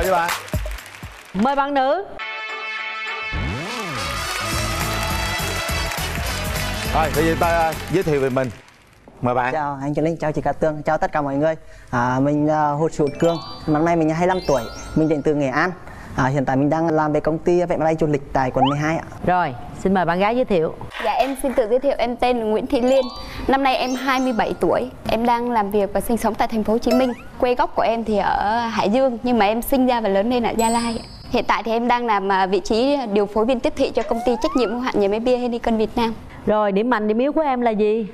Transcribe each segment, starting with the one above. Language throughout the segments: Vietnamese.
ngồi với bạn. Mời bạn nữ. Rồi bây giờ ta giới thiệu về mình. Mời bạn. Chào anh Trần Linh, chào chị Cát Tương, chào tất cả mọi người. À, mình là Hồ Hữu Cương, năm nay mình 25 tuổi, mình đến từ Nghệ An. À, hiện tại mình đang làm về công ty vệ máy bay du lịch tại quận 12 ạ. rồi xin mời bạn gái giới thiệu Dạ em xin tự giới thiệu em tên là Nguyễn Thị Liên. Năm nay em 27 tuổi. Em đang làm việc và sinh sống tại thành phố Hồ Chí Minh. Quê gốc của em thì ở Hải Dương nhưng mà em sinh ra và lớn lên ở Gia Lai. Hiện tại thì em đang làm à, vị trí điều phối viên tiếp thị cho công ty trách nhiệm hữu hạn nhà máy bia Heineken Việt Nam. rồi điểm mạnh điểm yếu của em là gì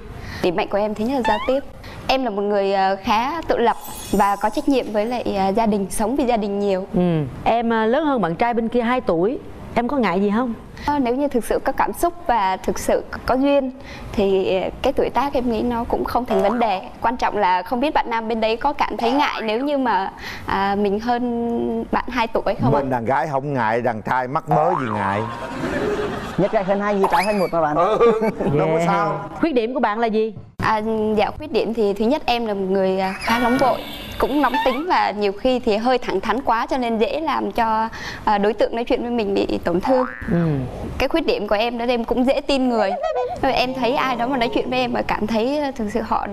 Điểm mạnh của em thứ nhất là giao tiếp. Em là một người ờ, khá tự lập và có trách nhiệm với lại ờ, gia đình, sống vì gia đình nhiều. ừ em ờ, lớn hơn bạn trai bên kia 2 tuổi em có ngại gì không nếu như thực sự có cảm xúc và thực sự có duyên thì cái tuổi tác em nghĩ nó cũng không thành vấn đề. Quan trọng là không biết bạn nam bên đấy có cảm thấy ngại nếu như mà à, mình hơn bạn 2 tuổi không ạ? bên đàn gái không ngại đàn trai mắc mớ gì ngại Nhất trai hơn hai, nhì trai hơn một mà bạn. ừ đâu có sao khuyết điểm của bạn là gì À, dạ khuyết điểm thì thứ nhất em là một người à, khá nóng vội cũng nóng tính và nhiều khi thì hơi thẳng thắn quá cho nên dễ làm cho à, đối tượng nói chuyện với mình bị tổn thương ừ cái khuyết điểm của em đó là em cũng dễ tin người. Em thấy ai đó mà nói chuyện với em mà cảm thấy ờ, thực sự họ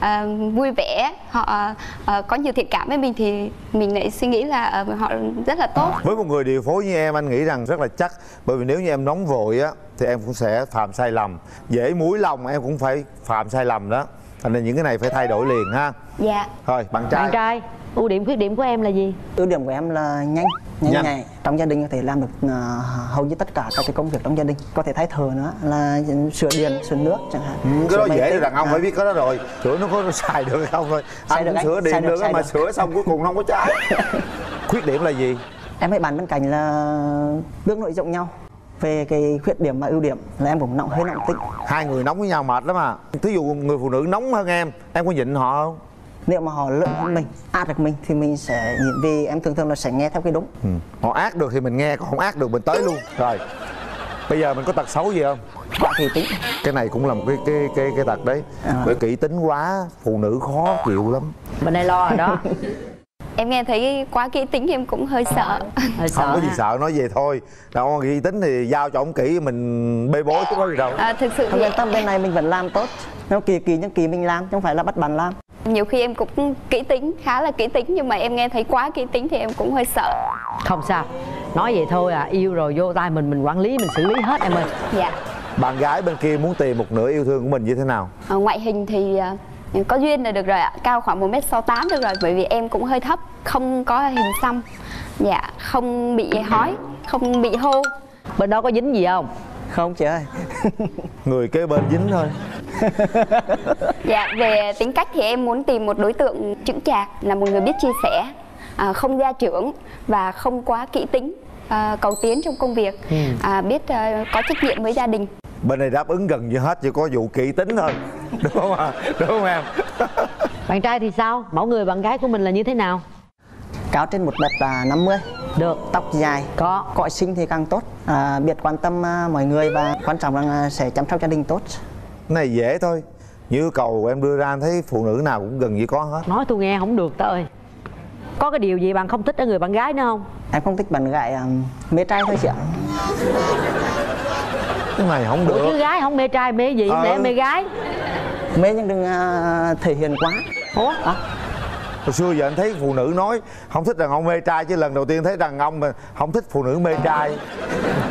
à, vui vẻ họ à, có nhiều thiện cảm với mình thì mình lại suy nghĩ là ờ, họ rất là tốt. Với một người điều phối như em anh nghĩ rằng rất là chắc. Bởi vì nếu như em nóng vội á thì em cũng sẽ phạm sai lầm. Dễ mũi lòng em cũng phải phạm sai lầm đó. Thành nên những cái này phải thay đổi liền ha. Dạ. Thôi bạn trai. Bạn trai ưu điểm khuyết điểm của em là gì Ưu điểm của em là nhanh, nhanh, Nhanh. nhạy. Trong gia đình có thể làm được à, hầu như tất cả các cái công việc trong gia đình. Có thể thay thừa nữa là sửa điện, sửa nước chẳng hạn. Ừ, cái đó Sửa dễ tính. đàn ông À, phải biết cái đó rồi sửa nó có xài được hay không thôi Xài anh được cũng anh, sửa điện xài được, được, xài mà được. sửa xong cuối cùng nó không có trái khuyết điểm là gì Em với bạn bên cạnh là bước nội rộng nhau. Về cái khuyết điểm và ưu điểm là em cũng nọng hơi nọng tính. hai người nóng với nhau mệt lắm à thí dụ người phụ nữ nóng hơn em em có nhịn họ không Nếu mà họ hơn mình, áp được mình thì mình sẽ nhịn vì em thường thường là sẽ nghe theo cái đúng. ừ. họ ác được thì mình nghe còn không ác được mình tới luôn rồi bây giờ mình có tật xấu gì không Quá kỳ tính. cái này cũng là một cái cái cái cái tật đấy À. bởi kỹ tính quá phụ nữ khó chịu lắm bên đây lo rồi đó em nghe thấy quá kỹ tính thì em cũng hơi sợ hơi sợ không có gì ha. sợ nói về thôi đâu kỹ tính thì giao cho ông kỹ mình bê bối chứ có gì đâu à, thực sự Không thì yên tâm bên này mình vẫn làm tốt. Nếu kỳ kỳ những kỳ mình làm, chứ không phải là bắt bạn làm. Nhiều khi em cũng kỹ tính khá là kỹ tính nhưng mà em nghe thấy quá kỹ tính thì em cũng hơi sợ. Không sao nói vậy thôi à yêu rồi vô tay mình mình quản lý mình xử lý hết em ơi. Dạ. Bạn gái bên kia muốn tìm một nửa yêu thương của mình như thế nào? Ờ, ngoại hình thì ờ, có duyên là được rồi ạ cao khoảng 1 m tám được rồi bởi vì em cũng hơi thấp không có hình xăm. Dạ không bị hói không bị hô. Bên đó có dính gì không Không chị ơi. người kế bên dính thôi. Dạ về tính cách thì em muốn tìm một đối tượng chững chạc là một người biết chia sẻ à, không gia trưởng và không quá kỹ tính à, cầu tiến trong công việc à, biết có trách nhiệm với gia đình. Bên này đáp ứng gần như hết chỉ có vụ kỹ tính thôi. Đúng không ạ? Đúng không em? Bạn trai thì sao? Mẫu người bạn gái của mình là như thế nào Cao trên một mét à, 50 được. Tóc dài. Có. Cõi sinh thì càng tốt. À, Biết quan tâm à, mọi người và quan trọng là sẽ chăm sóc gia đình tốt. Cái này dễ thôi. Như yêu cầu em đưa ra em thấy phụ nữ nào cũng gần như có hết. Nói tôi nghe không được ta ơi. Có cái điều gì bạn không thích ở người bạn gái nữa không? Em không thích bạn gái à, mê trai thôi chị ạ. Cái này không Ủa chứ được gái không mê trai mê gì? Ờ. để mê gái. Mê nhưng đừng à, thể hiện quá. Ủa? À, hồi xưa giờ anh thấy phụ nữ nói không thích đàn ông mê trai chứ lần đầu tiên thấy đàn ông mà không thích phụ nữ mê trai.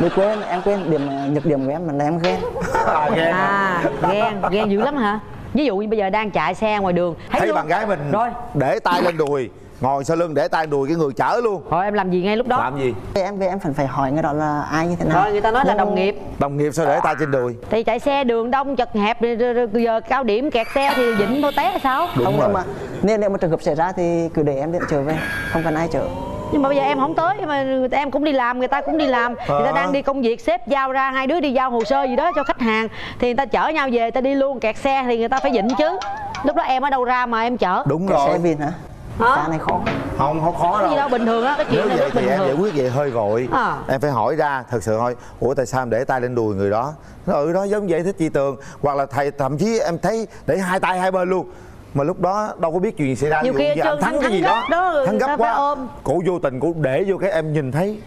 Mình quên, em quên điểm nhược điểm của em là em ghen. À, ghen à ghen ghen dữ lắm hả? Ví dụ như bây giờ đang chạy xe ngoài đường thấy luôn. bạn gái mình rồi. để tay lên đùi ngồi sau lưng để tay đùi cái người chở luôn. Rồi em làm gì ngay lúc đó? Làm gì? Thì em về em phải phải hỏi người đó là ai như thế nào? Rồi người ta nói là đồng nghiệp. Đồng nghiệp sao để tay trên đùi? Thì chạy xe đường đông chật hẹp rồi- rồi- rồi giờ cao điểm kẹt xe thì dịnh thôi té sao? Đúng Không rồi. nhưng mà nếu, nếu mà trường hợp xảy ra thì cứ để em điện trở về Không cần ai chở. Nhưng mà bây giờ em không tới mà người ta, em cũng đi làm người ta cũng đi làm. Người ta Ờ. đang đi công việc sếp giao ra hai đứa đi giao hồ sơ gì đó cho khách hàng thì người ta chở nhau về người ta đi luôn kẹt xe thì người ta phải dịnh chứ. Lúc đó em ở đâu ra mà em chở? Đúng Cái xe rồi. Vin hả? Hả? Cái này khó? Không không khó Cái gì đâu. đâu bình thường á cái chuyện nếu này vậy rất thì bình em giải quyết vậy hơi vội. À. em phải hỏi ra thật sự thôi. Ủa tại sao em để tay lên đùi người đó? Nó ừ đó giống vậy thích chị tường. Hoặc là thầy thậm chí em thấy để hai tay hai bên luôn. Mà lúc đó đâu có biết chuyện gì xảy ra. Nhiều Ví dụ khi như anh thắng thắng cái gì gấp đó, đó, thắng người ta gấp phải quá ôm. cổ vô tình cổ để vô cái em nhìn thấy.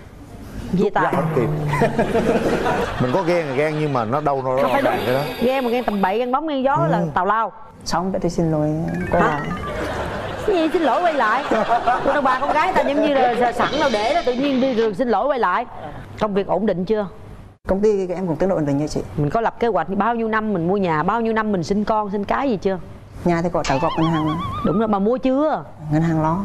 Gì rút ra tại không kịp. Mình có ghen là ghen nhưng mà nó đâu nó rõ phải ràng cái đó. Ghen mà ghen tầm bậy ghen bóng ghen gió là tào lao. Xong vậy tôi xin lỗi cô Hả? là cái gì xin lỗi quay lại. Cô đàn bà con gái ta giống như là sẵn đâu để đó tự nhiên đi rồi xin lỗi quay lại. Công việc ổn định chưa? Công ty em cũng tương đối ổn định như chị. Mình có lập kế hoạch bao nhiêu năm mình mua nhà bao nhiêu năm mình sinh con sinh cái gì chưa? Nhà thì có trả góp ngân hàng đúng rồi mà mua chưa? Ngân hàng lo.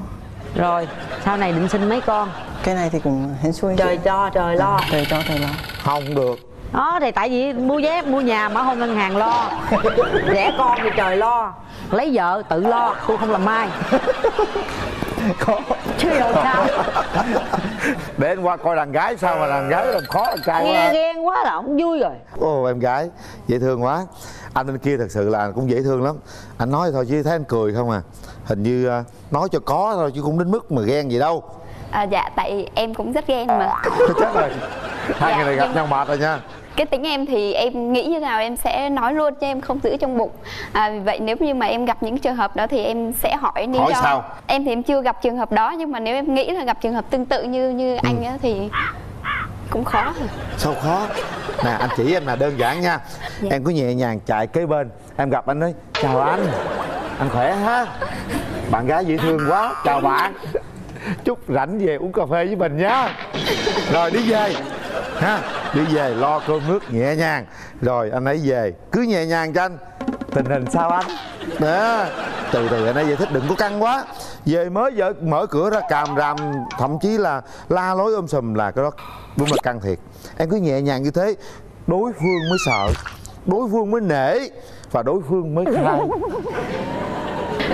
Rồi sau này định sinh mấy con? Cái này thì cũng hên xui trời cho trời lo. Trời cho trời lo. Không được đó thì tại vì mua vé mua nhà mà không ngân hàng lo. Rẻ con thì trời lo. Lấy vợ tự lo tôi không làm mai có. Chứ rồi sao. Để anh qua coi đàn gái sao mà đàn gái làm khó đàn trai nghe quá ghen quá là không vui rồi. Ồ em gái dễ thương quá. Anh bên kia thật sự là cũng dễ thương lắm. Anh nói thôi chứ thấy anh cười không à. Hình như à, nói cho có thôi chứ cũng đến mức mà ghen gì đâu. À, dạ tại em cũng rất ghen mà. Chết rồi hai Dạ, người này gặp nhưng- nhau mệt rồi nha cái tính em thì em nghĩ như nào em sẽ nói luôn cho em không giữ trong bụng. À, vì vậy nếu như mà em gặp những trường hợp đó thì em sẽ hỏi lý Hỏi do. sao? em thì em chưa gặp trường hợp đó nhưng mà nếu em nghĩ là gặp trường hợp tương tự như như anh á thì cũng khó. Sao khó? Nè anh chỉ em là đơn giản nha. Dạ. em cứ nhẹ nhàng chạy kế bên. Em gặp anh ấy chào anh anh khỏe ha? Bạn gái dễ thương quá chào bạn. Chút rảnh về uống cà phê với mình nhá rồi đi về ha đi về lo cơm nước nhẹ nhàng. Rồi anh ấy về. Cứ nhẹ nhàng cho anh. Tình hình sao anh? Đó từ từ anh ấy giải thích đừng có căng quá. Về mới vợ mở cửa ra càm ràm thậm chí là la lối ôm sùm là cái đó đúng là căng thiệt. Em cứ nhẹ nhàng như thế đối phương mới sợ đối phương mới nể và đối phương mới khai.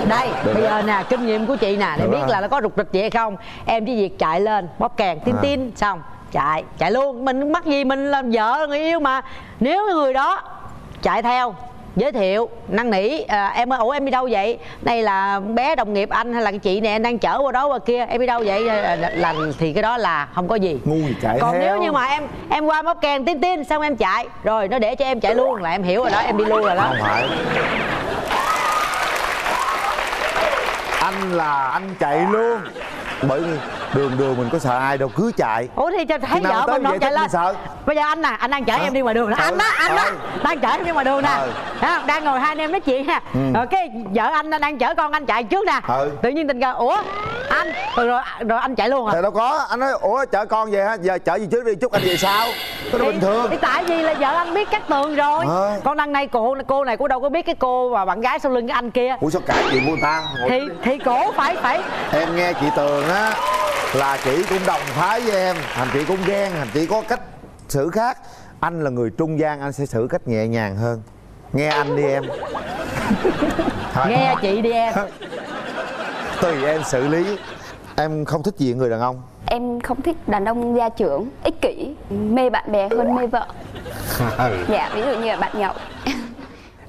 Đây Được bây đó. giờ nè kinh nghiệm của chị nè để Được biết đó. là nó có rục rịch gì hay không. Em chỉ việc chạy lên bóp kèn tin À. tin xong chạy chạy luôn. Mình mắc gì mình làm vợ người yêu mà. Nếu người đó chạy theo giới thiệu năn nỉ à, em ơi ủa em đi đâu vậy? Đây là bé đồng nghiệp anh hay là cái chị anh đang chở qua đó qua kia em đi đâu vậy? Là, là, là thì cái đó là không có gì. Ngu gì chạy còn theo. nếu như mà em em qua bóp kèn tin tin xong em chạy. Rồi nó để cho em chạy luôn là em hiểu rồi đó em đi luôn rồi đó. Không phải. Anh là anh chạy luôn bởi đường đường mình có sợ ai đâu cứ chạy ủa thì cho thấy vợ mình vậy chạy lên sợ. bây giờ anh nè anh đang chở Hả? em đi ngoài đường nè Ừ, anh đó anh đó ừ. đang chở em đi ngoài đường nè Ừ. Đó, đang ngồi hai anh em nói chuyện ha rồi cái vợ anh đang chở con anh chạy trước nè Ừ. tự nhiên tình cờ ủa anh rồi, rồi rồi anh chạy luôn à thì đâu có. Anh nói ủa chở con về hả? Giờ chở gì trước đi chút anh về sau. Cái đó bình thường. thì tại vì là vợ anh biết cắt tường rồi. Ờ. còn đằng này cô cô này cũng đâu có biết cái cô và bạn gái sau lưng cái anh kia. Ủa sao cãi chuyện của ta Ngồi- thì thì cổ phải phải em nghe chị tường á là chị cũng đồng phái với em. Thành chị cũng ghen thành chị có cách xử khác. Anh là người trung gian anh sẽ xử cách nhẹ nhàng hơn. Nghe anh đi em. Thôi, nghe chị đi em tùy em xử lý. Em không thích gì ở người đàn ông. Em không thích đàn ông gia trưởng ích kỷ mê bạn bè hơn mê vợ. Dạ ví dụ như là bạn nhậu.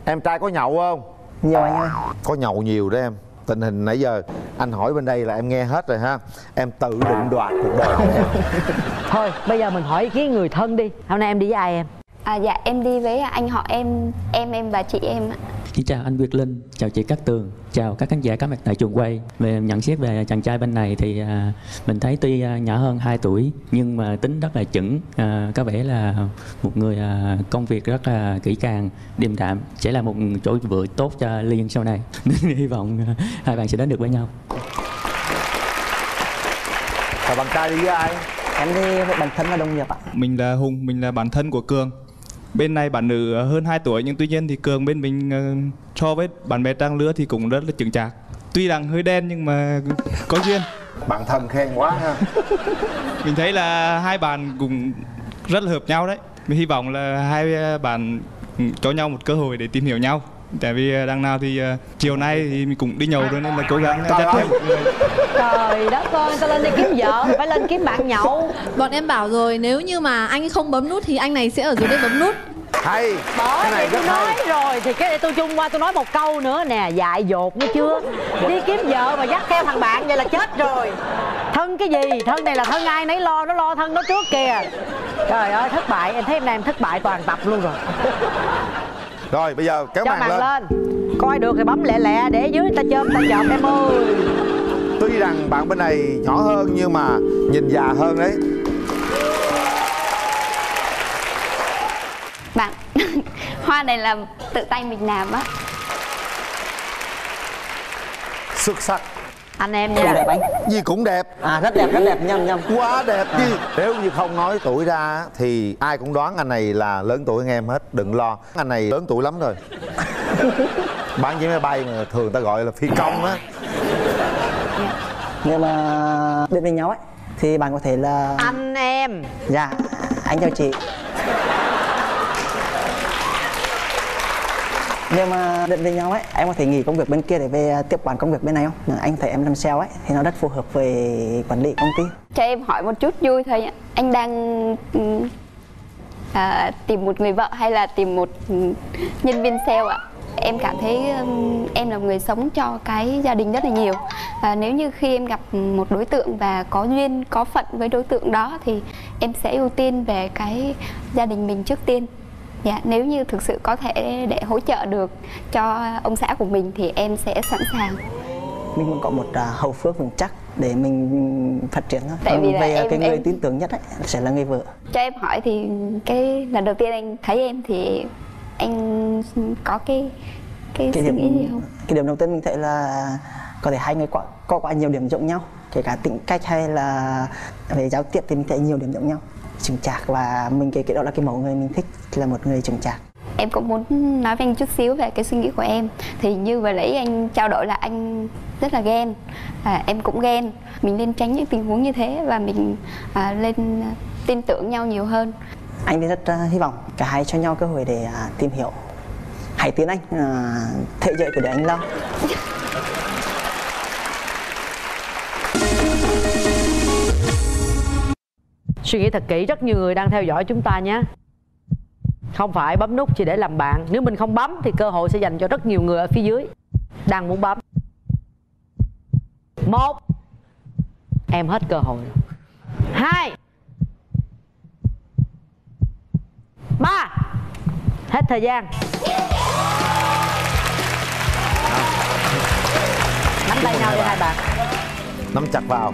Em trai có nhậu không? Nhiều anh ơi có nhậu nhiều đó em. Tình hình nãy giờ anh hỏi bên đây là em nghe hết rồi ha. Em tự định đoạt cuộc đời của em. Thôi bây giờ mình hỏi ý kiến người thân đi. Hôm nay em đi với ai em? À, dạ em đi với anh họ em em em và chị em ạ Xin chào anh Việt Linh, chào chị Cát Tường, chào các khán giả có mặt tại trường quay. Về nhận xét về chàng trai bên này thì à, mình thấy tuy à, nhỏ hơn 2 tuổi nhưng mà tính rất là chững, à, có vẻ là một người à, công việc rất là kỹ càng, điềm đạm, sẽ là một chỗ dựa tốt cho Liên sau này. Nên hy vọng à, hai bạn sẽ đến được với nhau. và bạn trai đi với ai em đi bản thân là đồng nghiệp ạ Mình là Hùng, mình là bạn thân của Cường. Bên này bạn nữ hơn 2 tuổi nhưng tuy nhiên thì Cường bên mình ờ, so với bạn bè trang lứa thì cũng rất là chững chạc. Tuy rằng hơi đen nhưng mà có duyên. bạn thân khen quá ha Mình thấy là hai bạn cũng rất là hợp nhau đấy. Mình hy vọng là hai ờ, bạn cho nhau một cơ hội để tìm hiểu nhau. Tại vì ờ, đằng nào thì ờ, chiều nay thì mình cũng đi nhậu rồi nên là cố gắng Trời dắt ơi. thêm. Trời đất ơi tao lên đây kiếm vợ phải lên kiếm bạn nhậu. Bọn em bảo rồi nếu như mà anh không bấm nút thì anh này sẽ ở dưới đây bấm nút. Hay Bởi cái này vậy tôi nói hay. rồi Thì cái này tôi chung qua tôi nói một câu nữa nè Dại dột nghe chưa? Đi kiếm vợ mà dắt theo thằng bạn vậy là chết rồi. Thân cái gì? Thân này là thân ai nấy lo Nó lo thân nó trước kìa. Trời ơi thất bại Em thấy em này em thất bại toàn tập luôn rồi rồi bây giờ kéo Cho màn màn lên. lên. Coi được thì bấm lẹ lẹ để dưới người ta chôm ta chọt em ơi. Tuy rằng bạn bên này nhỏ hơn nhưng mà nhìn già hơn đấy. Bạn hoa này là tự tay mình làm á. Xuất sắc anh em nha. Đẹp anh. Gì cũng đẹp. À rất đẹp rất đẹp nhầm nhầm quá đẹp chứ nếu như không nói tuổi ra thì ai cũng đoán anh này là lớn tuổi hơn em hết đừng lo. Anh này lớn tuổi lắm rồi. Bán vé máy bay mà thường ta gọi là phi công á. Nhưng mà bên với nhau ấy thì bạn có thể là anh em. Dạ anh chào chị nhưng mà định với nhau ấy em có thể nghỉ công việc bên kia để về à, tiếp quản công việc bên này không? Anh thấy em làm sale ấy thì nó rất phù hợp về quản lý công ty. Cho em hỏi một chút vui thôi nhá. anh đang ừ, à, tìm một người vợ hay là tìm một ừ, nhân viên sale ạ? Em cảm thấy um, em là người sống cho cái gia đình rất là nhiều. À, nếu như khi em gặp một đối tượng và có duyên có phận với đối tượng đó thì em sẽ ưu tiên về cái gia đình mình trước tiên dạ nếu như thực sự có thể để hỗ trợ được cho ông xã của mình thì em sẽ sẵn sàng. Mình muốn có một à, hậu phước vững chắc để mình phát triển thôi Tại vì Còn là về em- cái người em- tin tưởng nhất ấy sẽ là người vợ. Cho em hỏi thì cái lần đầu tiên anh thấy em thì anh có cái cái, cái suy nghĩ gì không? cái điểm đầu tiên mình thấy là có thể hai người có, có quá nhiều điểm giống nhau kể cả tính cách hay là về giao tiếp thì mình thấy nhiều điểm giống nhau. Chững chạc và mình cái cái đó là cái mẫu người mình thích là một người chững chạc. Em cũng muốn nói với anh chút xíu về cái suy nghĩ của em. Thì như vừa nãy anh trao đổi là anh rất là ghen. À, em cũng ghen. Mình nên tránh những tình huống như thế và mình à, lên tin tưởng nhau nhiều hơn. Anh thì rất à, hy vọng cả hai cho nhau cơ hội để à, tìm hiểu hãy tiến anh à, thể dậy của để anh lâu suy nghĩ thật kỹ rất nhiều người đang theo dõi chúng ta nhé không phải bấm nút chỉ để làm bạn. Nếu mình không bấm thì cơ hội sẽ dành cho rất nhiều người ở phía dưới. Đang muốn bấm. Một. Em hết cơ hội rồi. hai. Ba. Hết thời gian. Nắm tay nhau đi hai bạn. Nắm chặt vào.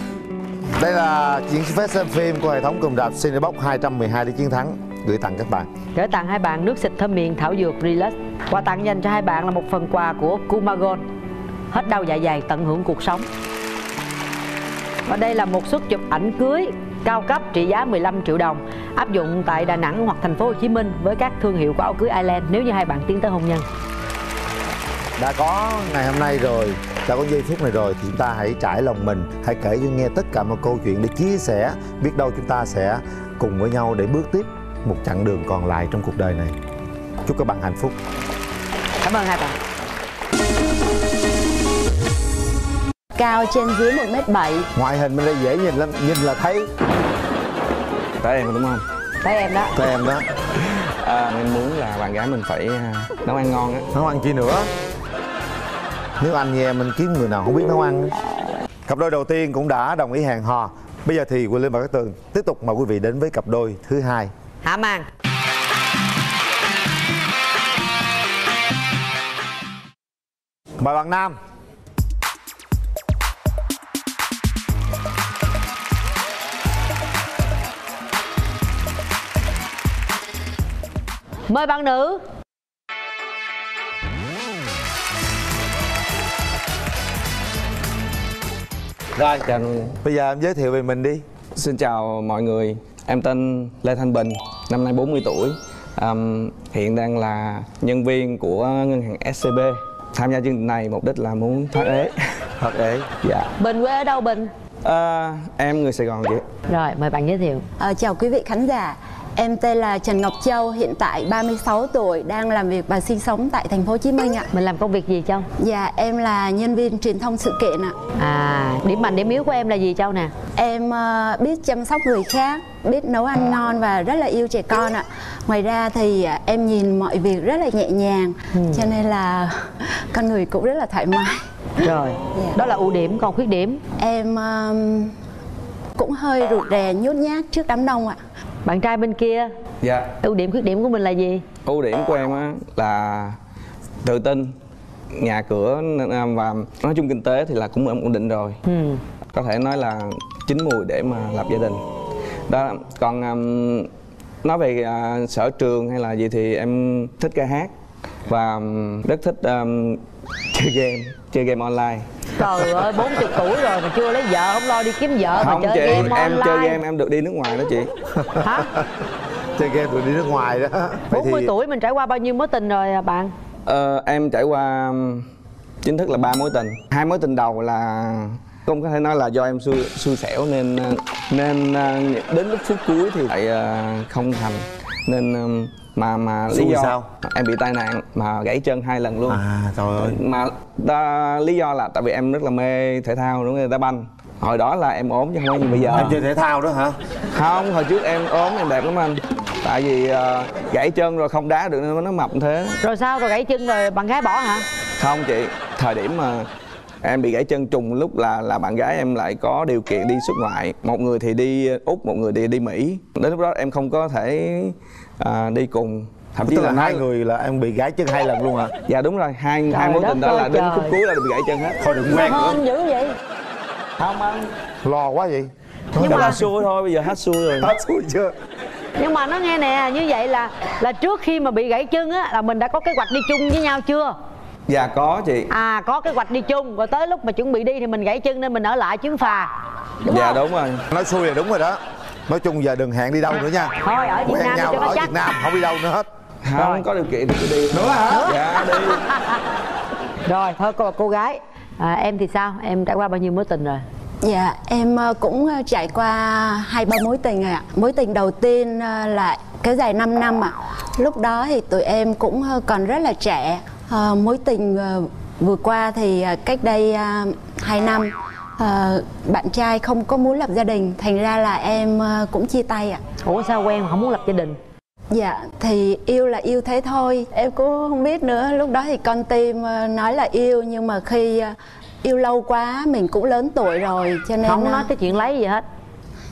Đây là chiến vé xem phim của hệ thống cụm rạp Cinebox 212 để chiến thắng gửi tặng các bạn. Gửi tặng hai bạn nước xịt thơm miệng thảo dược Relax. Quà tặng dành cho hai bạn là một phần quà của Kumagon Hết đau dạ dày tận hưởng cuộc sống. Và đây là một suất chụp ảnh cưới cao cấp trị giá 15 triệu đồng áp dụng tại Đà Nẵng hoặc thành phố Hồ Chí Minh với các thương hiệu của áo cưới Island nếu như hai bạn tiến tới hôn nhân. đã có ngày hôm nay rồi đã có giây phút này rồi thì chúng ta hãy trải lòng mình hãy kể cho nghe tất cả một câu chuyện để chia sẻ biết đâu chúng ta sẽ cùng với nhau để bước tiếp một chặng đường còn lại trong cuộc đời này. Chúc các bạn hạnh phúc. Cảm ơn hai bạn. cao trên dưới 1m7 ngoại hình bên đây dễ nhìn lắm nhìn là thấy. Tới em đúng không? Thấy em đó. thấy em đó. À, em muốn là bạn gái mình phải à, nấu ăn ngon á. Nấu ăn chi nữa? Nếu anh như em mình kiếm người nào không biết nấu ăn cặp đôi đầu tiên cũng đã đồng ý hẹn hò. Bây giờ thì Quỳnh Linh và các tường tiếp tục mời quý vị đến với cặp đôi thứ hai Hạ màn. mời bạn nam Mời bạn nữ. rồi Chào, bây giờ em giới thiệu về mình đi xin chào mọi người em tên Lê Thanh Bình năm nay 40 tuổi. Àm, hiện đang là nhân viên của ngân hàng SCB tham gia chương trình này mục đích là muốn thoát ế. Thật ế? Dạ. Bình quê ở đâu Bình? à, em người Sài Gòn chị. Rồi, mời bạn giới thiệu. Ờ, Chào quý vị khán giả Em tên là Trần Ngọc Châu, hiện tại 36 tuổi, đang làm việc và sinh sống tại thành phố Hồ Chí Minh ạ. Mình làm công việc gì Châu? Dạ, em là nhân viên truyền thông sự kiện ạ. À, điểm mạnh điểm yếu của em là gì Châu nè? Em ờ, biết chăm sóc người khác, biết nấu ăn ngon và rất là yêu trẻ con ạ. Ngoài ra thì ờ, em nhìn mọi việc rất là nhẹ nhàng, cho nên là con người cũng rất là thoải mái. Rồi, Dạ. đó là ưu điểm, còn khuyết điểm. Em ờm, cũng hơi rụt rè nhút nhát trước đám đông ạ. Bạn trai bên kia, dạ. Ưu điểm khuyết điểm của mình là gì? ưu điểm của em á là tự tin nhà cửa và nói chung kinh tế thì là cũng ổn định rồi. Ừ. có thể nói là chín mùi để mà lập gia đình. Đó còn um, nói về à, sở trường hay là gì thì em thích ca hát và um, rất thích um, chơi game chơi game online trời ơi 40 tuổi rồi mà chưa lấy vợ không lo đi kiếm vợ không mà chị chơi game em online. chơi game em được đi nước ngoài đó chị. Hả? Chơi game tụi đi nước ngoài đó. Vậy 40 thì tuổi mình trải qua bao nhiêu mối tình rồi à bạn? Ờ, em trải qua um, chính thức là ba mối tình. Hai mối tình đầu là không có thể nói là do em xui xui xẻo nên uh, nên uh, đến lúc phút cuối thì lại uh, không thành. Nên mà mà lý do sao? em bị tai nạn mà gãy chân hai lần luôn. À trời ơi. Mà ta, lý do là tại vì em rất là mê thể thao đúng không? Đá banh. Hồi đó là em ốm chứ không phải như bây giờ. Em chơi thể thao đó hả? Không hồi trước em ốm em đẹp lắm anh. Tại vì uh, gãy chân rồi không đá được nên nó mập thế. Rồi sao? Rồi gãy chân rồi bạn gái bỏ hả? Không chị thời điểm mà em bị gãy chân trùng lúc là là bạn gái em lại có điều kiện đi xuất ngoại. Một người thì đi úc một người thì đi mỹ. Đến lúc đó em không có thể à, đi cùng. Thậm chí là nói- hai người là em bị gãy chân hai lần luôn hả? Dạ đúng rồi. Hai Trời hai mối tình đó là đến trời. phút cuối là bị gãy chân hết. Thôi đừng quen nữa. dữ vậy? Không anh. Lo quá vậy. Nhưng mà là xui thôi bây giờ hết xui rồi. Hết xui chưa? Nhưng mà nó nghe nè như vậy là là trước khi mà bị gãy chân á là mình đã có kế hoạch đi chung với nhau chưa dạ có chị. À có kế hoạch đi chung. Rồi tới lúc mà chuẩn bị đi thì mình gãy chân nên mình ở lại chuyến phà. Đúng dạ không? đúng rồi. Nói xui là đúng rồi đó. Nói chung giờ đừng hẹn đi đâu nữa nha. Thôi ở Việt quen Nam nhau cho nó ở chắc. Việt Nam không đi đâu nữa hết. Không có điều kiện thì cứ đi. Nữa hả? Dạ đi. Rồi thôi cô cô gái. À, em thì sao? Em trải qua bao nhiêu mối tình rồi? Dạ, em ờ, cũng ờ, trải qua hai ba mối tình rồi ạ. Mối tình đầu tiên ờ, là kéo dài 5 năm ạ. Lúc đó thì tụi em cũng còn rất là trẻ. Ờ, mối tình ờ, vừa qua thì ờ, cách đây ờ, 2 năm ờ, bạn trai không có muốn lập gia đình, thành ra là em ờ, cũng chia tay ạ. ủa sao quen mà không muốn lập gia đình Dạ, thì yêu là yêu thế thôi. Em cũng không biết nữa. Lúc đó thì con tim nói là yêu nhưng mà khi yêu lâu quá mình cũng lớn tuổi rồi cho nên không nói tới chuyện lấy gì hết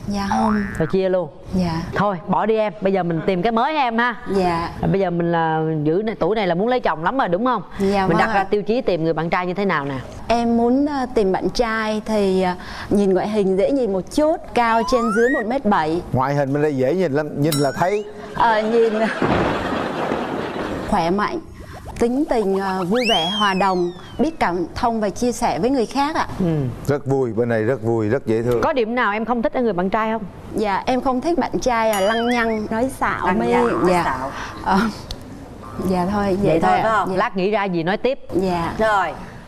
Dạ không. rồi chia luôn. Dạ. thôi bỏ đi em. Bây giờ mình tìm cái mới ha em ha. Dạ. À, bây giờ mình là giữ này tuổi này là muốn lấy chồng lắm rồi đúng không? Dạ, mình vâng đặt ra tiêu chí tìm người bạn trai như thế nào nè? Em muốn ờ, tìm bạn trai thì ờ, nhìn ngoại hình dễ nhìn một chút, cao trên dưới 1m7. ngoại hình bên đây dễ nhìn lắm nhìn là thấy. Ờ, nhìn. Khỏe mạnh, tính tình ờ, vui vẻ, hòa đồng, biết cảm thông và chia sẻ với người khác ạ. ừ. rất vui bên này rất vui rất dễ thương có điểm nào em không thích ở người bạn trai không Dạ, em không thích bạn trai là lăng nhăng, nói xạo Lăng mê. nhăng, nói dạ. xạo. Ờ, dạ thôi, vậy, vậy thôi thôi không Dạ. lát nghĩ ra gì nói tiếp Dạ. rồi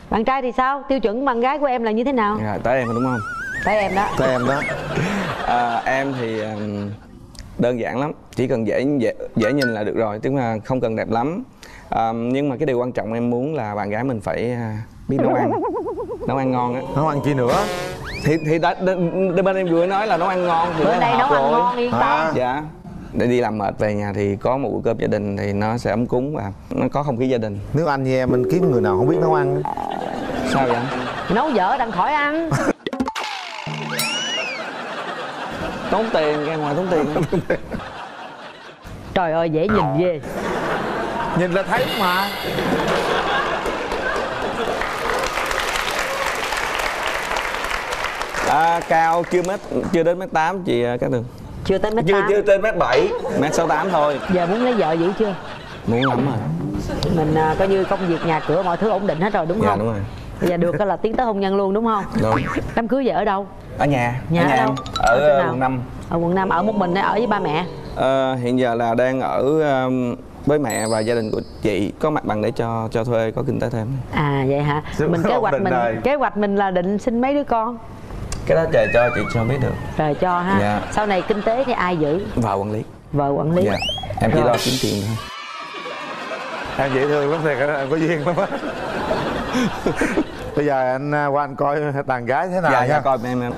bạn trai thì sao tiêu chuẩn bạn gái của em là như thế nào dạ tới em đúng không tới em đó tới em đó À, em thì đơn giản lắm chỉ cần dễ dễ dễ nhìn là được rồi tức là không cần đẹp lắm à, nhưng mà cái điều quan trọng em muốn là bạn gái mình phải à, biết nấu ăn. Nấu ăn ngon á. Nấu ăn chi nữa? Thì thì đã, bên em vừa nói là nấu ăn ngon thì bữa nay nấu ăn rồi. ngon yên tâm À. dạ. Để đi làm mệt về nhà thì có một bữa cơm gia đình thì nó sẽ ấm cúng và nó có không khí gia đình. Nếu anh như em mình kiếm người nào không biết nấu ăn? Sao vậy? Nấu dở đặng khỏi ăn. Tốn tiền ra ngoài tốn tiền. Trời ơi dễ nhìn ghê nhìn là thấy mà. À, cao chưa mét chưa đến mét tám chị à, các đường chưa tới mét chưa tám. chưa trên mét bảy. Mét sáu tám thôi. Giờ muốn lấy vợ dữ chưa? Muốn lắm rồi. Mình à, coi như công việc nhà cửa mọi thứ ổn định hết rồi đúng dạ không? đúng rồi. Bây giờ được là tiến tới hôn nhân luôn đúng không? Đúng. Đám cưới về ở đâu? Ở nhà Nhà ở ở nhà đâu? em Ở ở nào? quận năm. Ở quận năm ở một mình hay ở với ba mẹ? Ờ, hiện giờ là đang ở um, với mẹ và gia đình của chị có mặt bằng để cho cho thuê có kinh tế thêm à vậy hả? Rất mình kế hoạch mình rồi. kế hoạch mình là định sinh mấy đứa con? Cái đó trời cho chị cho biết được. Rồi cho ha. Dạ. sau này kinh tế thì ai giữ? Vào quản lý. Vợ quản lý. Dạ. Em chỉ Rồi. lo kiếm tiền thôi. Em dễ thương lắm thiệt em có duyên lắm á. Bây giờ anh à, qua anh coi đàn gái thế nào dạ nha. dạ coi em em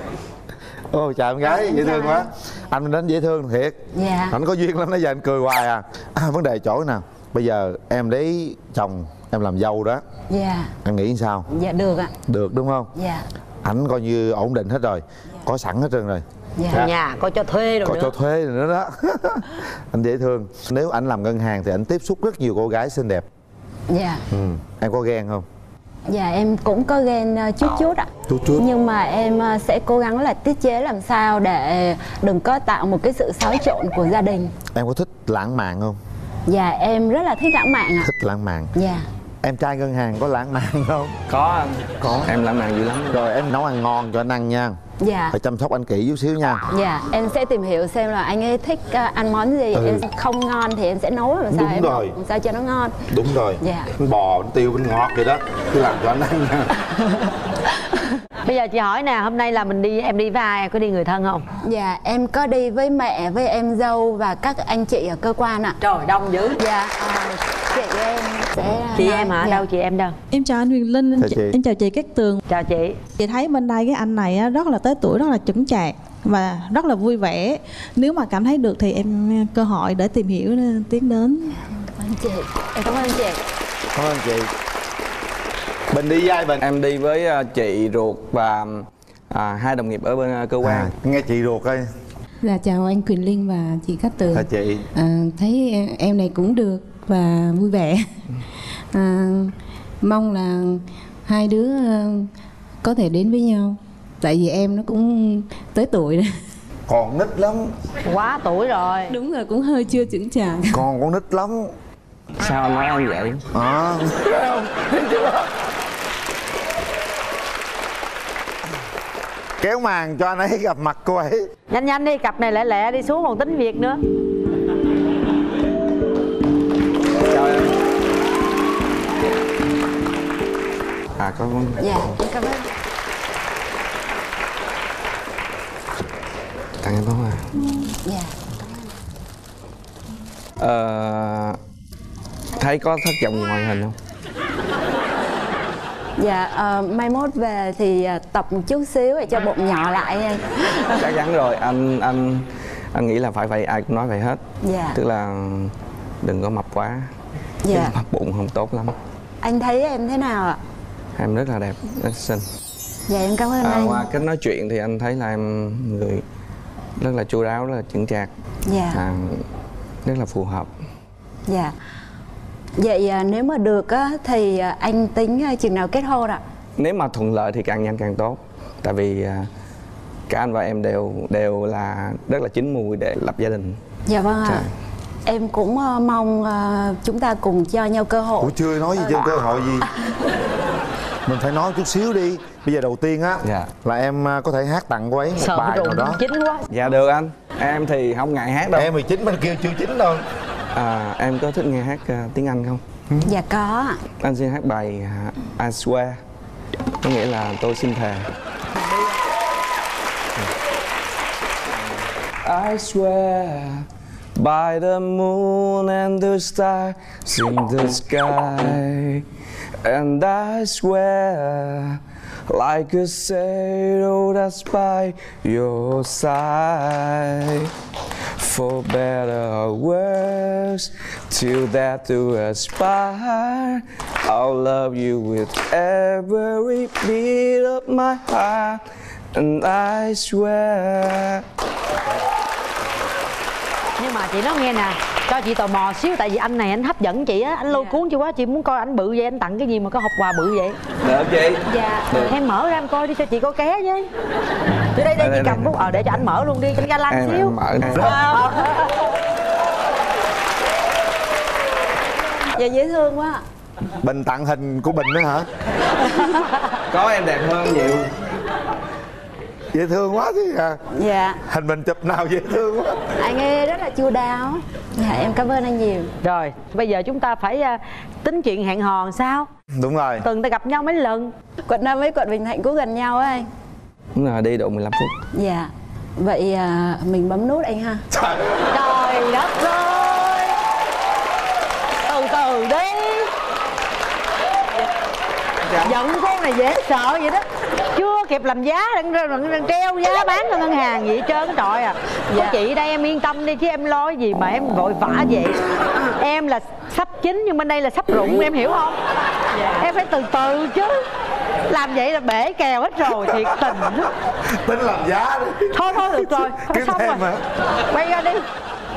ô chào em gái dễ thương quá anh đến dễ thương thiệt Dạ. anh có duyên lắm nãy giờ anh cười hoài à. à vấn đề chỗ nào bây giờ em lấy chồng em làm dâu đó Dạ. em nghĩ sao Dạ được ạ. được đúng không Dạ. ảnh coi như ổn định hết rồi có sẵn hết trơn rồi Dạ. nhà có cho thuê rồi có nữa cho thuê rồi nữa đó anh dễ thương nếu anh làm ngân hàng thì anh tiếp xúc rất nhiều cô gái xinh đẹp Dạ. ừ. em có ghen không Dạ em cũng có ghen ờ, chút chút ạ. Chút chút. Nhưng mà em ờ, sẽ cố gắng là tiết chế làm sao để đừng có tạo một cái sự xáo trộn của gia đình. Em có thích lãng mạn không? Dạ em rất là thích lãng mạn ạ. Thích lãng mạn. Dạ. Em trai ngân hàng có lãng mạn không? Có. Anh có. Em lãng mạn dữ lắm. Rồi em nấu ăn ngon cho anh ăn nha Dạ. Phải chăm sóc anh kỹ chút xíu nha. Dạ em sẽ tìm hiểu xem là anh ấy thích ờ, ăn món gì. Ừ. Em không ngon thì em sẽ nấu làm sao Đúng em rồi. làm sao cho nó ngon. Đúng rồi. Dạ. bò tiêu bánh ngọt vậy đó. Cứ làm cho anh ăn nha bây giờ chị hỏi nè hôm nay là mình đi em đi với ai? Có đi người thân không? Dạ em có đi với mẹ với em dâu và các anh chị ở cơ quan ạ. Trời đông dữ. Dạ à, chị em sẽ chị nói- em hả? dạ. đâu chị em đâu? Em chào anh Huyền Linh, em, Chào ch- chị. em chào chị Cát Tường. Chào chị. Chị thấy bên đây cái anh này á, rất là tới tuổi, rất là chững chạc và rất là vui vẻ. Nếu mà cảm thấy được thì em cơ hội để tìm hiểu ờ, tiến đến. Cảm ơn chị. Em cảm ơn chị. Cảm ơn chị bình đi với ai bình? Em đi với ờ, chị ruột và à, hai đồng nghiệp ở bên ờ, cơ quan. À, nghe chị ruột ơi Dạ chào anh Quyền Linh và chị Cát Tường. Chào chị. À, Thấy em- em này cũng được và vui vẻ. À, Mong là hai đứa ờ, có thể đến với nhau. Tại vì em nó cũng tới tuổi rồi. Còn nít lắm. Quá tuổi rồi. Đúng rồi cũng hơi chưa chững chạc. Còn con nít lắm. Sao anh nói anh vậy? À không? Thấy chưa? Kéo màn cho anh ấy gặp mặt cô ấy. Nhanh nhanh đi cặp này lẹ lẹ đi xuống còn tính việc nữa. Chào em. À có Dạ em cảm ơn. Tặng em bó hoa Dạ. Ờ, thấy có thất vọng gì ngoại hình không Dạ ờ, mai mốt về thì ờ, tập một chút xíu để cho bụng nhỏ lại. Anh chắc chắn rồi anh anh anh nghĩ là phải vậy ai cũng nói vậy hết. Dạ. Tức là đừng có mập quá. Dạ. Mập bụng không tốt lắm. Anh thấy em thế nào ạ? em rất là đẹp rất xinh. Dạ em cảm ơn à, anh. qua cách nói chuyện thì anh thấy là em người rất là chu đáo rất là chững chạc. Dạ. À, rất là phù hợp. Dạ Vậy à, nếu mà được á, thì à, anh tính à, chừng nào kết hôn ạ? nếu mà thuận lợi thì càng nhanh càng tốt. Tại vì à, cả anh và em đều đều là rất là chín mùi để lập gia đình. Dạ vâng ạ. Dạ. Em cũng à, mong à, chúng ta cùng cho nhau cơ hội. Ủa chưa nói gì trên cơ hội gì? Mình phải nói chút xíu đi. Bây giờ đầu tiên á Dạ. là em à, có thể hát tặng cô ấy một sợ bài nào đó. chín quá. Dạ được anh. Em thì không ngại hát đâu. Em 19 bên kia chưa chín đâu à, em có thích nghe hát à, tiếng anh không? Dạ có. Ạ anh xin hát bài à, I swear. Có nghĩa là tôi xin thề. I swear by the moon and the stars in the sky. And I swear like a shadow that's by your side. For better or worse till that to aspire I'll love you with every beat of my heart and I swear. Nhưng mà chị nói nghe nè cho chị tò mò xíu tại vì anh này anh hấp dẫn chị á anh lôi cuốn chị quá chị muốn coi anh bự vậy anh tặng cái gì mà có hộp quà bự vậy? Được chị. Dạ. Em mở ra em coi đi cho chị có ké với từ đây đây chị cầm phút ờ để cho anh mở luôn đi cho anh ga lăng xíu em mở nè. Ờ. Dạ dễ thương quá. Bình tặng hình của bình nữa hả? Có em đẹp hơn nhiều dễ thương quá chứ à? Dạ. Hình mình chụp nào dễ thương quá. Anh ấy rất là chu đáo. Dạ em cảm ơn anh nhiều. Rồi bây giờ chúng ta phải à, tính chuyện hẹn hò làm sao? Đúng rồi. Tuần ta gặp nhau mấy lần? Quận Nam với quận Bình Thạnh cũng gần nhau á anh. Đúng rồi đi độ 15 phút. Dạ. Vậy à, mình bấm nút anh ha. Trời đất ơi! Từ từ đi. Giận con này dễ sợ vậy đó chưa kịp làm giá đang, đang, đang treo giá bán cho ngân hàng vậy trơn trọi à. Dạ. chị đây em yên tâm đi chứ em lo gì mà em vội vã vậy em là sắp chín nhưng bên đây là sắp rụng em hiểu không? Em phải từ từ chứ. Làm vậy là bể kèo hết rồi thiệt tình tính làm giá đi. Thôi thôi được rồi. Thôi Kiếm xong thêm rồi. hả? quay ra đi.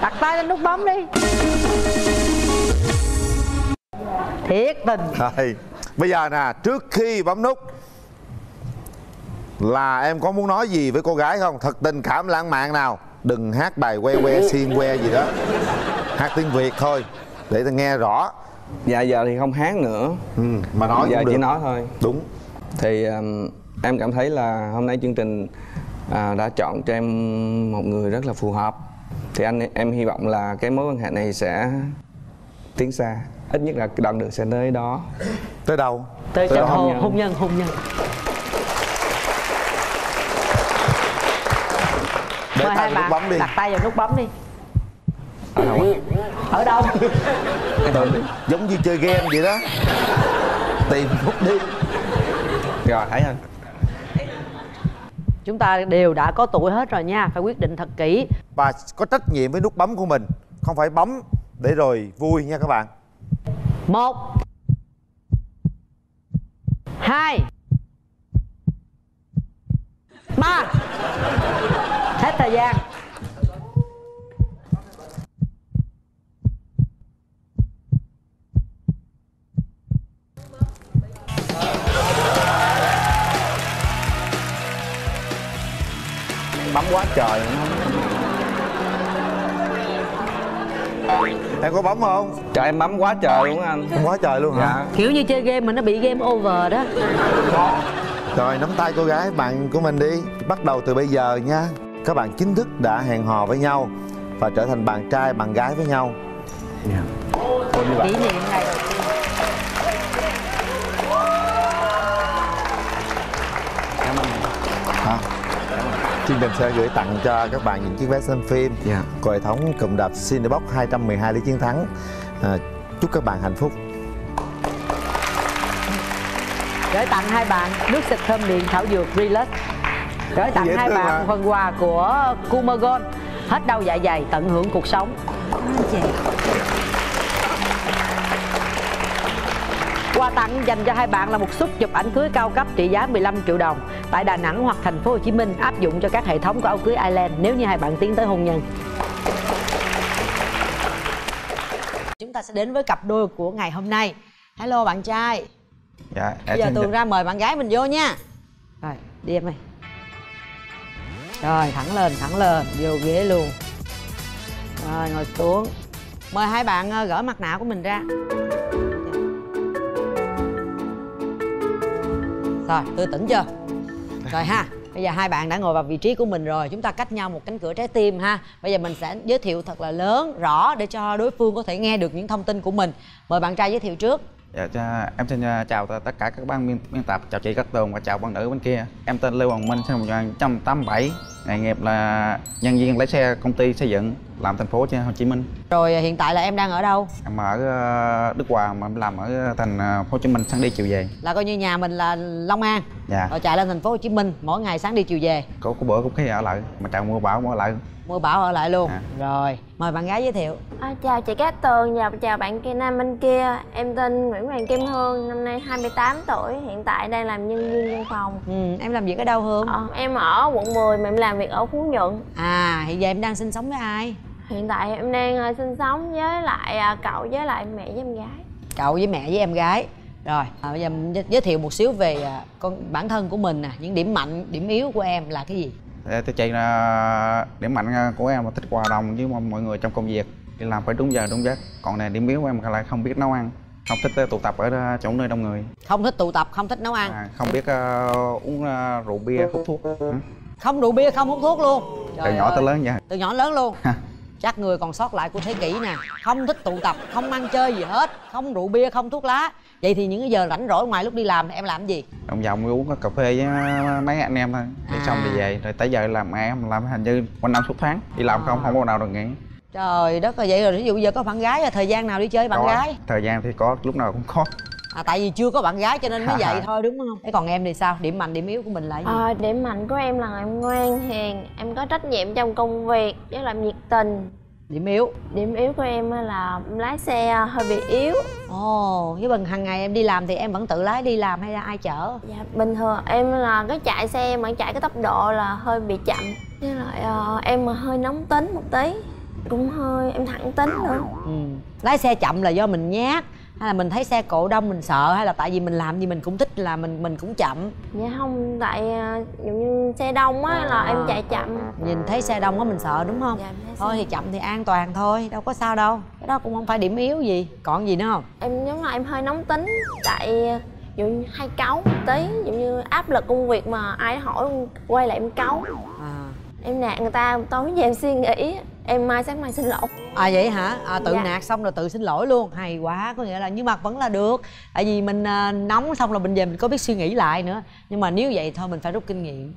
Đặt tay lên nút bấm đi. Thiệt tình. Thôi, bây giờ nè trước khi bấm nút là em có muốn nói gì với cô gái không? Thật tình cảm lãng mạn nào. Đừng hát bài que que xiên que gì đó. Hát tiếng việt thôi để ta nghe rõ. Dạ giờ thì không hát nữa. Ừ, mà nói giờ cũng chỉ nói thôi. Đúng. Thì um, em cảm thấy là hôm nay chương trình à, đã chọn cho em một người rất là phù hợp. Thì anh em hy vọng là cái mối quan hệ này sẽ tiến xa. Ít nhất là đoạn đường sẽ tới đó. Tới đâu? Tới Tới chân hôn hôn nhân. hôn nhân tay hai bạn bấm đi. Đặt tay vào nút bấm đi. Ở đâu? Ở đâu? Giống như chơi game vậy đó. Tìm nút đi. Rồi thấy không chúng ta đều đã có tuổi hết rồi nha phải quyết định thật kỹ. Và có trách nhiệm với nút bấm của mình. Không phải bấm để rồi vui nha các bạn. Một. Hai. Ba hết thời gian. Bấm quá trời. Em có bấm không? Trời em bấm quá trời luôn á anh. Quá trời luôn hả? Dạ. Kiểu như chơi game mà nó bị game over đó. Rồi nắm tay cô gái bạn của mình đi. Bắt đầu từ bây giờ nha Các bạn chính thức đã hẹn hò với nhau Và trở thành bạn trai bạn gái với nhau. Kỷ niệm ngày đầu tiên. Hả? Chương trình sẽ gửi tặng cho các bạn những chiếc vé xem phim Dạ. của hệ thống cụm đạp Cinebox 212 lý chiến thắng. À, Chúc các bạn hạnh phúc. Gửi tặng hai bạn nước xịt thơm điện thảo dược relax gửi tặng Dễ hai bạn mà. phần quà của Kumagon hết đau dạ dày tận hưởng cuộc sống Quà tặng dành cho hai bạn là một suất chụp ảnh cưới cao cấp trị giá 15 triệu đồng tại Đà Nẵng hoặc thành phố Hồ Chí Minh áp dụng cho các hệ thống của áo cưới Island nếu như hai bạn tiến tới hôn nhân. Chúng ta sẽ đến với cặp đôi của ngày hôm nay. Hello bạn trai. dạ Bây giờ tường ra mời bạn gái mình vô nha. Rồi, đi em ơi. Rồi, thẳng lên, thẳng lên, vô ghế luôn. Rồi, ngồi xuống. Mời hai bạn ờ, gỡ mặt nạ của mình ra. Rồi, tư tỉnh chưa? Rồi ha. Bây giờ hai bạn đã ngồi vào vị trí của mình rồi Chúng ta cách nhau một cánh cửa trái tim ha Bây giờ mình sẽ giới thiệu thật là lớn, rõ Để cho đối phương có thể nghe được những thông tin của mình Mời bạn trai giới thiệu trước dạ cha- em xin uh, chào tất cả các ban biên, biên tập. Chào chị Cát Tường và chào bạn nữ bên kia. Em tên Lê Hoàng Minh sinh năm 1987 nghề nghiệp là nhân viên lái xe công ty xây dựng làm thành phố Hồ Chí Minh. Rồi hiện tại là em đang ở đâu? em ở uh, Đức Hòa mà em làm ở thành uh, Hồ Chí Minh sáng đi chiều về. Là coi như nhà mình là Long An. Dạ. Rồi chạy lên thành phố Hồ Chí Minh Mỗi ngày sáng đi chiều về. Có có bữa cũng khi ở lại mà trời mưa bão mới ở lại Mưa bão ở lại luôn À. Rồi, mời bạn gái giới thiệu À, chào chị Cát Tường và chào bạn kia nam bên kia Em tên Nguyễn Hoàng Kim Hương, năm nay 28 tuổi Hiện tại đang làm nhân viên văn phòng ừ, Em làm việc ở đâu Hương? ờ, Em ở quận 10 mà em làm việc ở Phú Nhuận À, hiện giờ em đang sinh sống với ai? Hiện tại em đang ờ, sinh sống với lại à, cậu với lại mẹ với em gái Cậu với mẹ với em gái Rồi, à, bây giờ mình giới- giới thiệu một xíu về à, con bản thân của mình nè Những điểm mạnh, điểm yếu của em là cái gì? Thưa chị là điểm mạnh của em là thích hòa đồng với mọi người trong công việc. Đi làm phải đúng giờ đúng giấc. Còn này điểm yếu của em là không biết nấu ăn. Không thích uh, tụ tập ở uh, chỗ nơi đông người. Không thích tụ tập, không thích nấu ăn. À, không biết uh, uống uh, rượu bia hút thuốc. Không rượu bia, không hút thuốc luôn. Từ nhỏ tới lớn vậy? Từ nhỏ lớn luôn Chắc người còn sót lại của thế kỷ nè. Không thích tụ tập, không ăn chơi gì hết. Không rượu bia, không thuốc lá. Vậy thì những cái giờ rảnh rỗi ngoài lúc đi làm thì em làm gì? vòng vòng uống cà phê với mấy anh em thôi. Đi xong thì về. Rồi tới giờ làm em làm hình như quanh năm suốt tháng. Đi làm không không có nào được nghỉ. Trời đất ơi vậy rồi ví dụ giờ có bạn gái thời gian nào đi chơi bạn Có, gái? thời gian thì có lúc nào cũng có À tại vì chưa có bạn gái cho nên mới vậy thôi đúng không? Thế còn em thì sao? Điểm mạnh điểm yếu của mình là gì? Ờ, Điểm mạnh của em là em ngoan hiền Em có trách nhiệm trong công việc với lại nhiệt tình Điểm yếu. Điểm yếu của em á là lái xe hơi bị yếu Ồ, với bằng hàng ngày em đi làm thì em vẫn tự lái đi làm hay là ai chở? Dạ, bình thường em là cái chạy xe mà chạy cái tốc độ là hơi bị chậm với lại ờ, em mà hơi nóng tính một tí cũng hơi em thẳng tính nữa Ừ. Lái xe chậm là do mình nhát hay là mình thấy xe cộ đông mình sợ hay là tại vì mình làm gì mình cũng thích là mình mình cũng chậm? Dạ không tại à, dụ như xe đông á là em chạy chậm. Nhìn thấy xe đông á mình sợ đúng không? Dạ, thôi thì chậm thì an toàn thôi đâu có sao đâu. Cái đó cũng không phải điểm yếu gì. Còn gì nữa không? Em giống là em hơi nóng tính tại à, dụ như hay cáu tí dụ như áp lực công việc mà ai hỏi quay lại em cáu. À em nạt người ta tối về em suy nghĩ em mai sáng mai xin lỗi. À vậy hả? À, tự Dạ. nạt xong rồi tự xin lỗi luôn. Hay quá có nghĩa là nhưng mà vẫn là được. Tại vì mình à, nóng xong rồi mình về mình có biết suy nghĩ lại nữa. Nhưng mà nếu vậy thôi mình phải rút kinh nghiệm.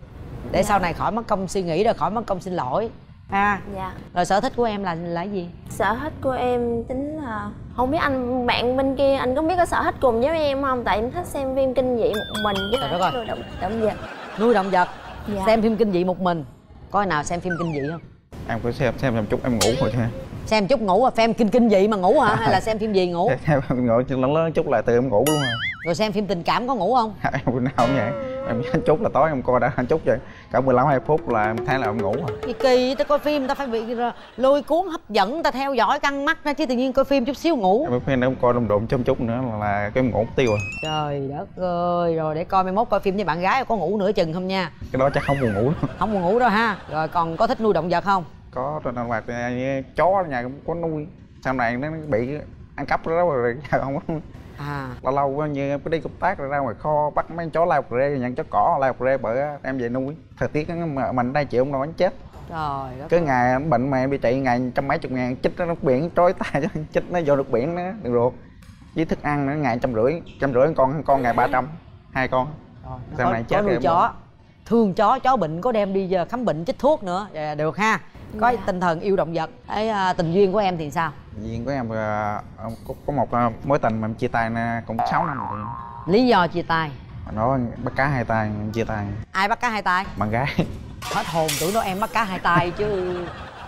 Để Dạ. sau này khỏi mất công suy nghĩ rồi khỏi mất công xin lỗi. Ha? Dạ. Rồi sở thích của em là là gì? Sở thích của em chính là không biết anh bạn bên kia anh có biết cái sở thích cùng với em không? Tại em thích xem phim kinh dị một mình với lại nuôi động động vật. Nuôi động vật? Dạ. xem phim kinh dị một mình có nào xem phim kinh dị không? Em cứ xem xem một chút em ngủ rồi ha xem chút ngủ à phim kinh kinh dị mà ngủ hả? Hay là xem phim gì ngủ? Xem em ngủ lớn lớn chút là từ em ngủ luôn rồi. Rồi xem phim tình cảm có ngủ không? Em bữa nào cũng vậy. Em chút là tối em coi đã chút rồi cả 15 20 phút là em thấy là em ngủ rồi. Kỳ kỳ ta coi phim ta phải bị lôi cuốn hấp dẫn ta theo dõi căng mắt ra chứ tự nhiên coi phim chút xíu ngủ. Em khuyên em coi đụng đụng chút chút nữa là, là cái em ngủ tiêu rồi. Trời đất ơi rồi để coi mai mốt coi phim với bạn gái có ngủ nửa chừng không nha. Cái đó chắc không buồn ngủ đâu. Không buồn ngủ đâu ha. Rồi còn có thích nuôi động vật không có trên vật như chó ở nhà cũng có nuôi. Sau này nó bị ăn cắp đó rồi giờ không có à. Lâu lâu như đi công tác rồi ra ngoài kho bắt mấy chó lao rê nhận chó cỏ lao rê á, em về nuôi. Thời tiết mà mình đây chịu không nổi chết. Trời đất cái ngày em bệnh mà em bị trị ngày trăm mấy chục ngàn chích nó nước biển trói tay chích nó vô nước biển nó được ruột. Với thức ăn nó ngày trăm rưỡi trăm rưỡi con con ngày ba trăm hai con. Rồi, sau có, này có chết nuôi rồi em chó. thương chó chó bệnh có đem đi ờ, khám bệnh chích thuốc nữa. Dạ, được ha có Dạ. tinh thần yêu động vật. Ấy à, tình duyên của em thì sao? Duyên của em là có, có một à, mối tình mà em chia tay cũng 6 năm rồi. Lý do chia tay? Nó bắt cá hai tay chia tay. Ai bắt cá hai tay? Bạn gái. Hết hồn tưởng đâu em bắt cá hai tay chứ.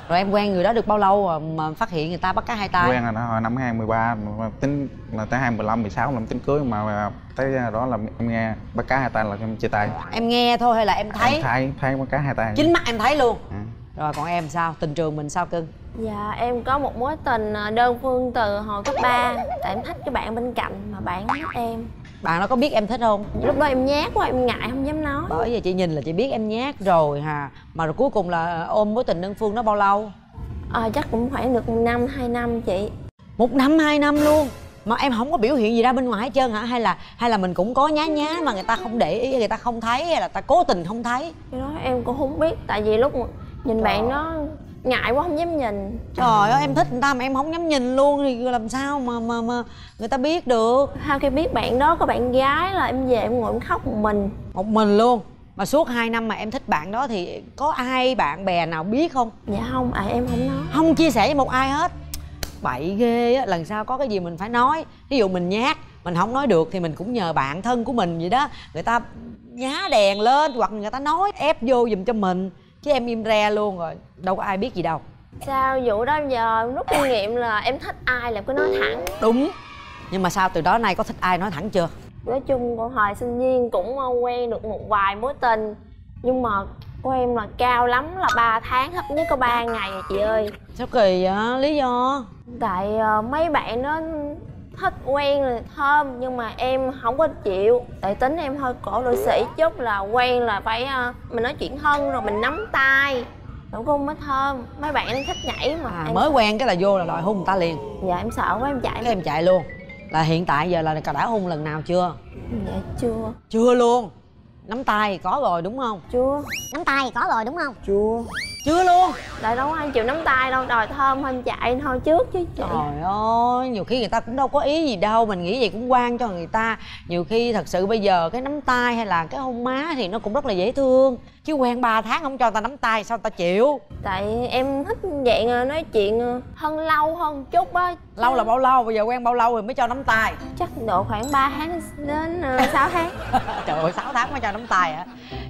Rồi em quen người đó được bao lâu mà, phát hiện người ta bắt cá hai tay? Quen đó hồi năm 2013 mà tính là tới 2015 16 là tính cưới mà à, tới đó là em nghe bắt cá hai tay là em chia tay. Em nghe thôi hay là em thấy? em thấy thấy bắt cá hai tay. Chính mắt em thấy luôn. Ừ. rồi còn em sao? Tình trường mình sao cưng? Dạ em có một mối tình à, đơn phương từ hồi cấp 3 tại em thích cái bạn bên cạnh mà bạn thích em. Bạn nó có biết em thích không? Lúc đó em nhát quá em ngại không dám nói. Bởi vì chị nhìn là chị biết em nhát rồi hà. Mà rồi cuối cùng là ôm mối tình đơn phương đó bao lâu? À, chắc cũng khoảng được một năm hai năm chị. Một năm hai năm luôn? Mà em không có biểu hiện gì ra bên ngoài hết trơn hả? Hay là hay là mình cũng có nhá nhá mà người ta không để ý người ta không thấy hay là ta cố tình không thấy? Cái đó em cũng không biết tại vì lúc mà nhìn bạn đó ngại quá không dám nhìn. Trời ơi em thích người ta mà em không dám nhìn luôn thì làm sao mà mà mà người ta biết được? Sau khi biết bạn đó có bạn gái là em về em ngồi em khóc một mình. Một mình luôn. Mà suốt 2 năm mà em thích bạn đó thì có ai bạn bè nào biết không? Dạ không à em không nói. Không chia sẻ với một ai hết. Bậy ghê á lần sau có cái gì mình phải nói. Ví dụ mình nhát mình không nói được thì mình cũng nhờ bạn thân của mình vậy đó. Người ta nhá đèn lên hoặc người ta nói ép vô giùm cho mình chứ em im re luôn rồi đâu có ai biết gì đâu. Sao vụ đó giờ rút kinh nghiệm là em thích ai là cứ nói thẳng. Đúng nhưng mà sao từ đó nay có thích ai nói thẳng chưa? Nói chung của hồi sinh viên cũng ờ, quen được một vài mối tình nhưng mà của em là cao lắm là 3 tháng thấp nhất có 3 ngày à chị ơi. Sao kỳ vậy? Lý do? Tại ờ, mấy bạn nó thích quen là thơm nhưng mà em không có chịu. Tại tính em hơi cổ nữ sĩ chút là quen là phải ờ, mình nói chuyện thân rồi mình nắm tay. Rồi cũng mới thơm. Mấy bạn nó thích nhảy mà. À, em mới quen cái là vô là đòi hôn người ta liền. Dạ em sợ quá em chạy. Cái em chạy luôn. Là hiện tại giờ là đã hôn lần nào chưa? Dạ chưa. Chưa luôn nắm tay thì có rồi đúng không? Chưa. Nắm tay thì có rồi đúng không? Chưa. Chưa luôn. Tại đâu có ai chịu nắm tay đâu đòi thơm em chạy thôi trước chứ chị. Trời ơi, nhiều khi người ta cũng đâu có ý gì đâu Mình nghĩ vậy cũng quan cho người ta. Nhiều khi thật sự bây giờ cái nắm tay hay là cái hôn má thì nó cũng rất là dễ thương Chứ quen 3 tháng không cho người ta nắm tay sao người ta chịu? Tại em thích dạng ờ, nói chuyện ờ, hơn lâu hơn chút á Lâu là bao lâu, bây giờ quen bao lâu rồi mới cho nắm tay? Chắc độ khoảng 3 tháng đến ờ, 6 tháng. Trời ơi, 6 tháng mới cho nắm tay hả?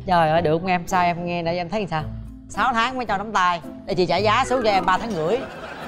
Trời ơi, được không em? Sao em nghe để em thấy sao? 6 tháng mới cho nắm tay. Để chị trả giá xuống cho em 3 tháng rưỡi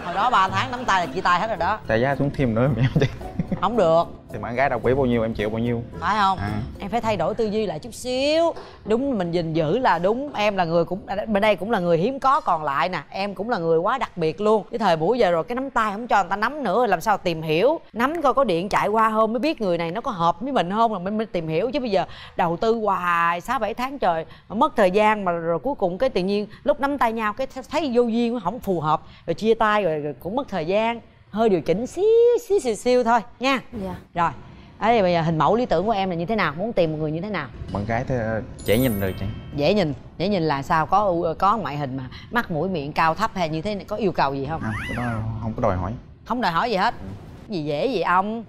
Hồi đó 3 tháng nắm tay là chia tay hết rồi đó. Tại giá xuống thêm nữa em chị không được. Thì bạn gái đồng ý bao nhiêu em chịu bao nhiêu? Phải không? À. em phải thay đổi tư duy lại chút xíu. Đúng mình gìn giữ là đúng. Em là người cũng bên đây cũng là người hiếm có còn lại nè. Em cũng là người quá đặc biệt luôn. Cái thời buổi giờ rồi cái nắm tay không cho người ta nắm nữa làm sao tìm hiểu? Nắm coi có điện chạy qua không mới biết người này nó có hợp với mình không là mình mới tìm hiểu. Chứ bây giờ đầu tư hoài sáu bảy tháng trời mà mất thời gian mà rồi cuối cùng cái tự nhiên lúc nắm tay nhau cái thấy vô duyên không phù hợp. Rồi chia tay rồi, rồi cũng mất thời gian hơi điều chỉnh xíu xíu xíu xíu thôi nha. Dạ. Rồi ấy thì bây giờ hình mẫu lý tưởng của em là như thế nào? Muốn tìm một người như thế nào? Bạn gái thì dễ nhìn rồi chị dễ nhìn dễ nhìn là sao? Có có ngoại hình mà mắt mũi miệng cao thấp hay như thế này có yêu cầu gì không? Không cái đó không có đòi hỏi. Không đòi hỏi gì hết. Gì dễ gì ông?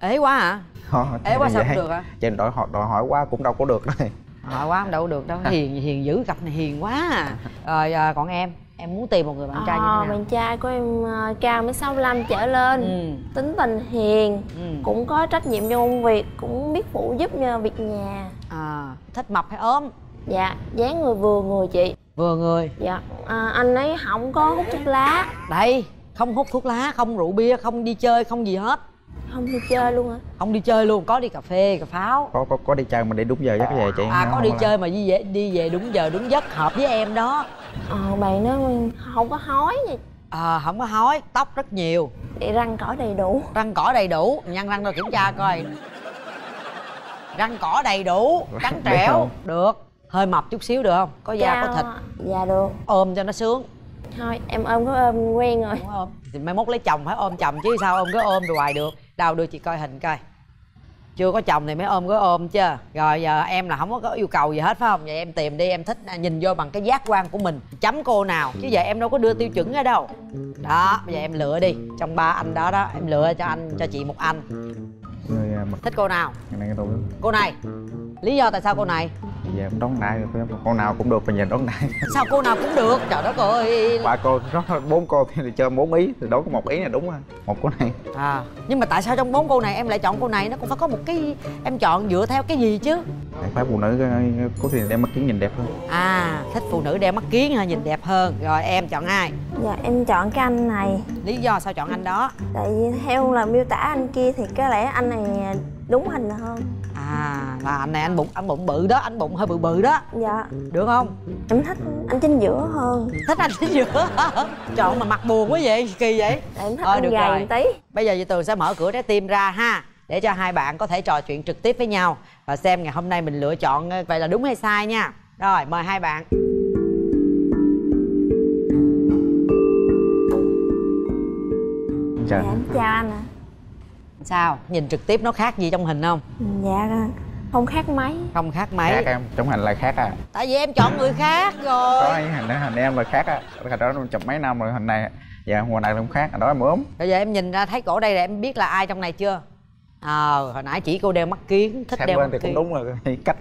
Ế quá hả? Không, ế quá thì sao không được hả? Chị đòi hỏi đòi hỏi quá cũng đâu có được. Đâu hỏi quá không đâu được đâu. Hiền hiền dữ cặp này hiền quá à. rồi à, còn em em muốn tìm một người bạn trai như Ờ, thế nào? bạn trai của em ờ, cao mới 65 trở lên Ừ. tính tình hiền Ừ. cũng có trách nhiệm trong công việc cũng biết phụ giúp như việc nhà. À thích mập hay ốm? Dạ dáng người vừa người chị. Vừa người? Dạ à, anh ấy không có hút thuốc lá. Đây không hút thuốc lá không rượu bia không đi chơi không gì hết. Không đi chơi luôn hả? Không đi chơi luôn có đi cà phê cà pháo. Có có có đi chơi mà đi đúng giờ chắc về chị? À có Không đi là- chơi mà đi về đi về đúng giờ đúng giấc hợp với em đó ờ bạn đó không có hói gì. À, không có hói tóc rất nhiều. Để răng cỏ đầy đủ. Răng cỏ đầy đủ. Nhăn răng rồi kiểm tra coi. Răng cỏ đầy đủ trắng trẻo. được. Hơi mập chút xíu được không? Có da có Cao thịt. dạ được. Ôm cho nó sướng. Thôi em ôm có ôm quen rồi. Ôm thì mai mốt lấy chồng phải ôm chồng chứ sao ôm cứ ôm hoài được. Đâu đưa chị coi hình coi chưa có chồng thì mới ôm, có ôm chứ. Rồi giờ em là không có yêu cầu gì hết, phải không? Vậy em tìm đi, em thích nhìn vô bằng cái giác quan của mình. Chấm cô nào, chứ giờ em đâu có đưa tiêu chuẩn ra đâu. Đó, bây giờ em lựa đi. Trong ba anh đó đó, em lựa cho anh, cho chị một anh à, mặt thích cô nào? Cái này cái đồ cô này. Lý do tại sao cô này? Giờ em đón đại được con nào cũng được bây giờ đón đại sao cô nào cũng được? Trời đất ơi. Ba cô nó bốn cô thì chơi bốn ý thì đối có một ý là đúng rồi. Một cô này. À nhưng mà tại sao trong bốn cô này em lại chọn cô này? Nó cũng phải có một cái em chọn dựa theo cái gì chứ Tại phải phụ nữ ờ, có thì đem mắt kiến nhìn đẹp hơn. À thích phụ nữ đeo mắt kiến ha nhìn đẹp hơn. Rồi em chọn ai? Dạ em chọn cái anh này. Lý do sao chọn anh đó? Tại vì theo là miêu tả anh kia thì có lẽ anh này đúng hình hơn. À là anh này anh bụng anh bụng bự đó anh bụng hơi bự bự đó. Dạ. Được không? Em thích anh chính giữa hơn. Thích anh chính giữa chọn mà mặt buồn quá vậy kỳ vậy. Tại em thích Thôi, anh được gầy rồi. một tí. Bây giờ chị tường sẽ mở cửa trái tim ra ha để cho hai bạn có thể trò chuyện trực tiếp với nhau và xem ngày hôm nay mình lựa chọn ờ, vậy là đúng hay sai nha. Rồi mời hai bạn. Chào. dạ em chào anh ạ. Sao? Nhìn trực tiếp nó khác gì trong hình không? Dạ không khác mấy. Không khác mấy. Khác em trong hình là khác à. Tại vì em chọn người khác rồi. Có hình hình em là khác á. Hình đó chụp mấy năm rồi hình này dạ hồi này cũng khác đó em ốm. Bây giờ em nhìn ra thấy cổ đây là em biết là ai trong này chưa ờ hồi nãy chỉ cô đeo mắt kiến thích Sát đeo mắt thì cũng kiến. đúng rồi cách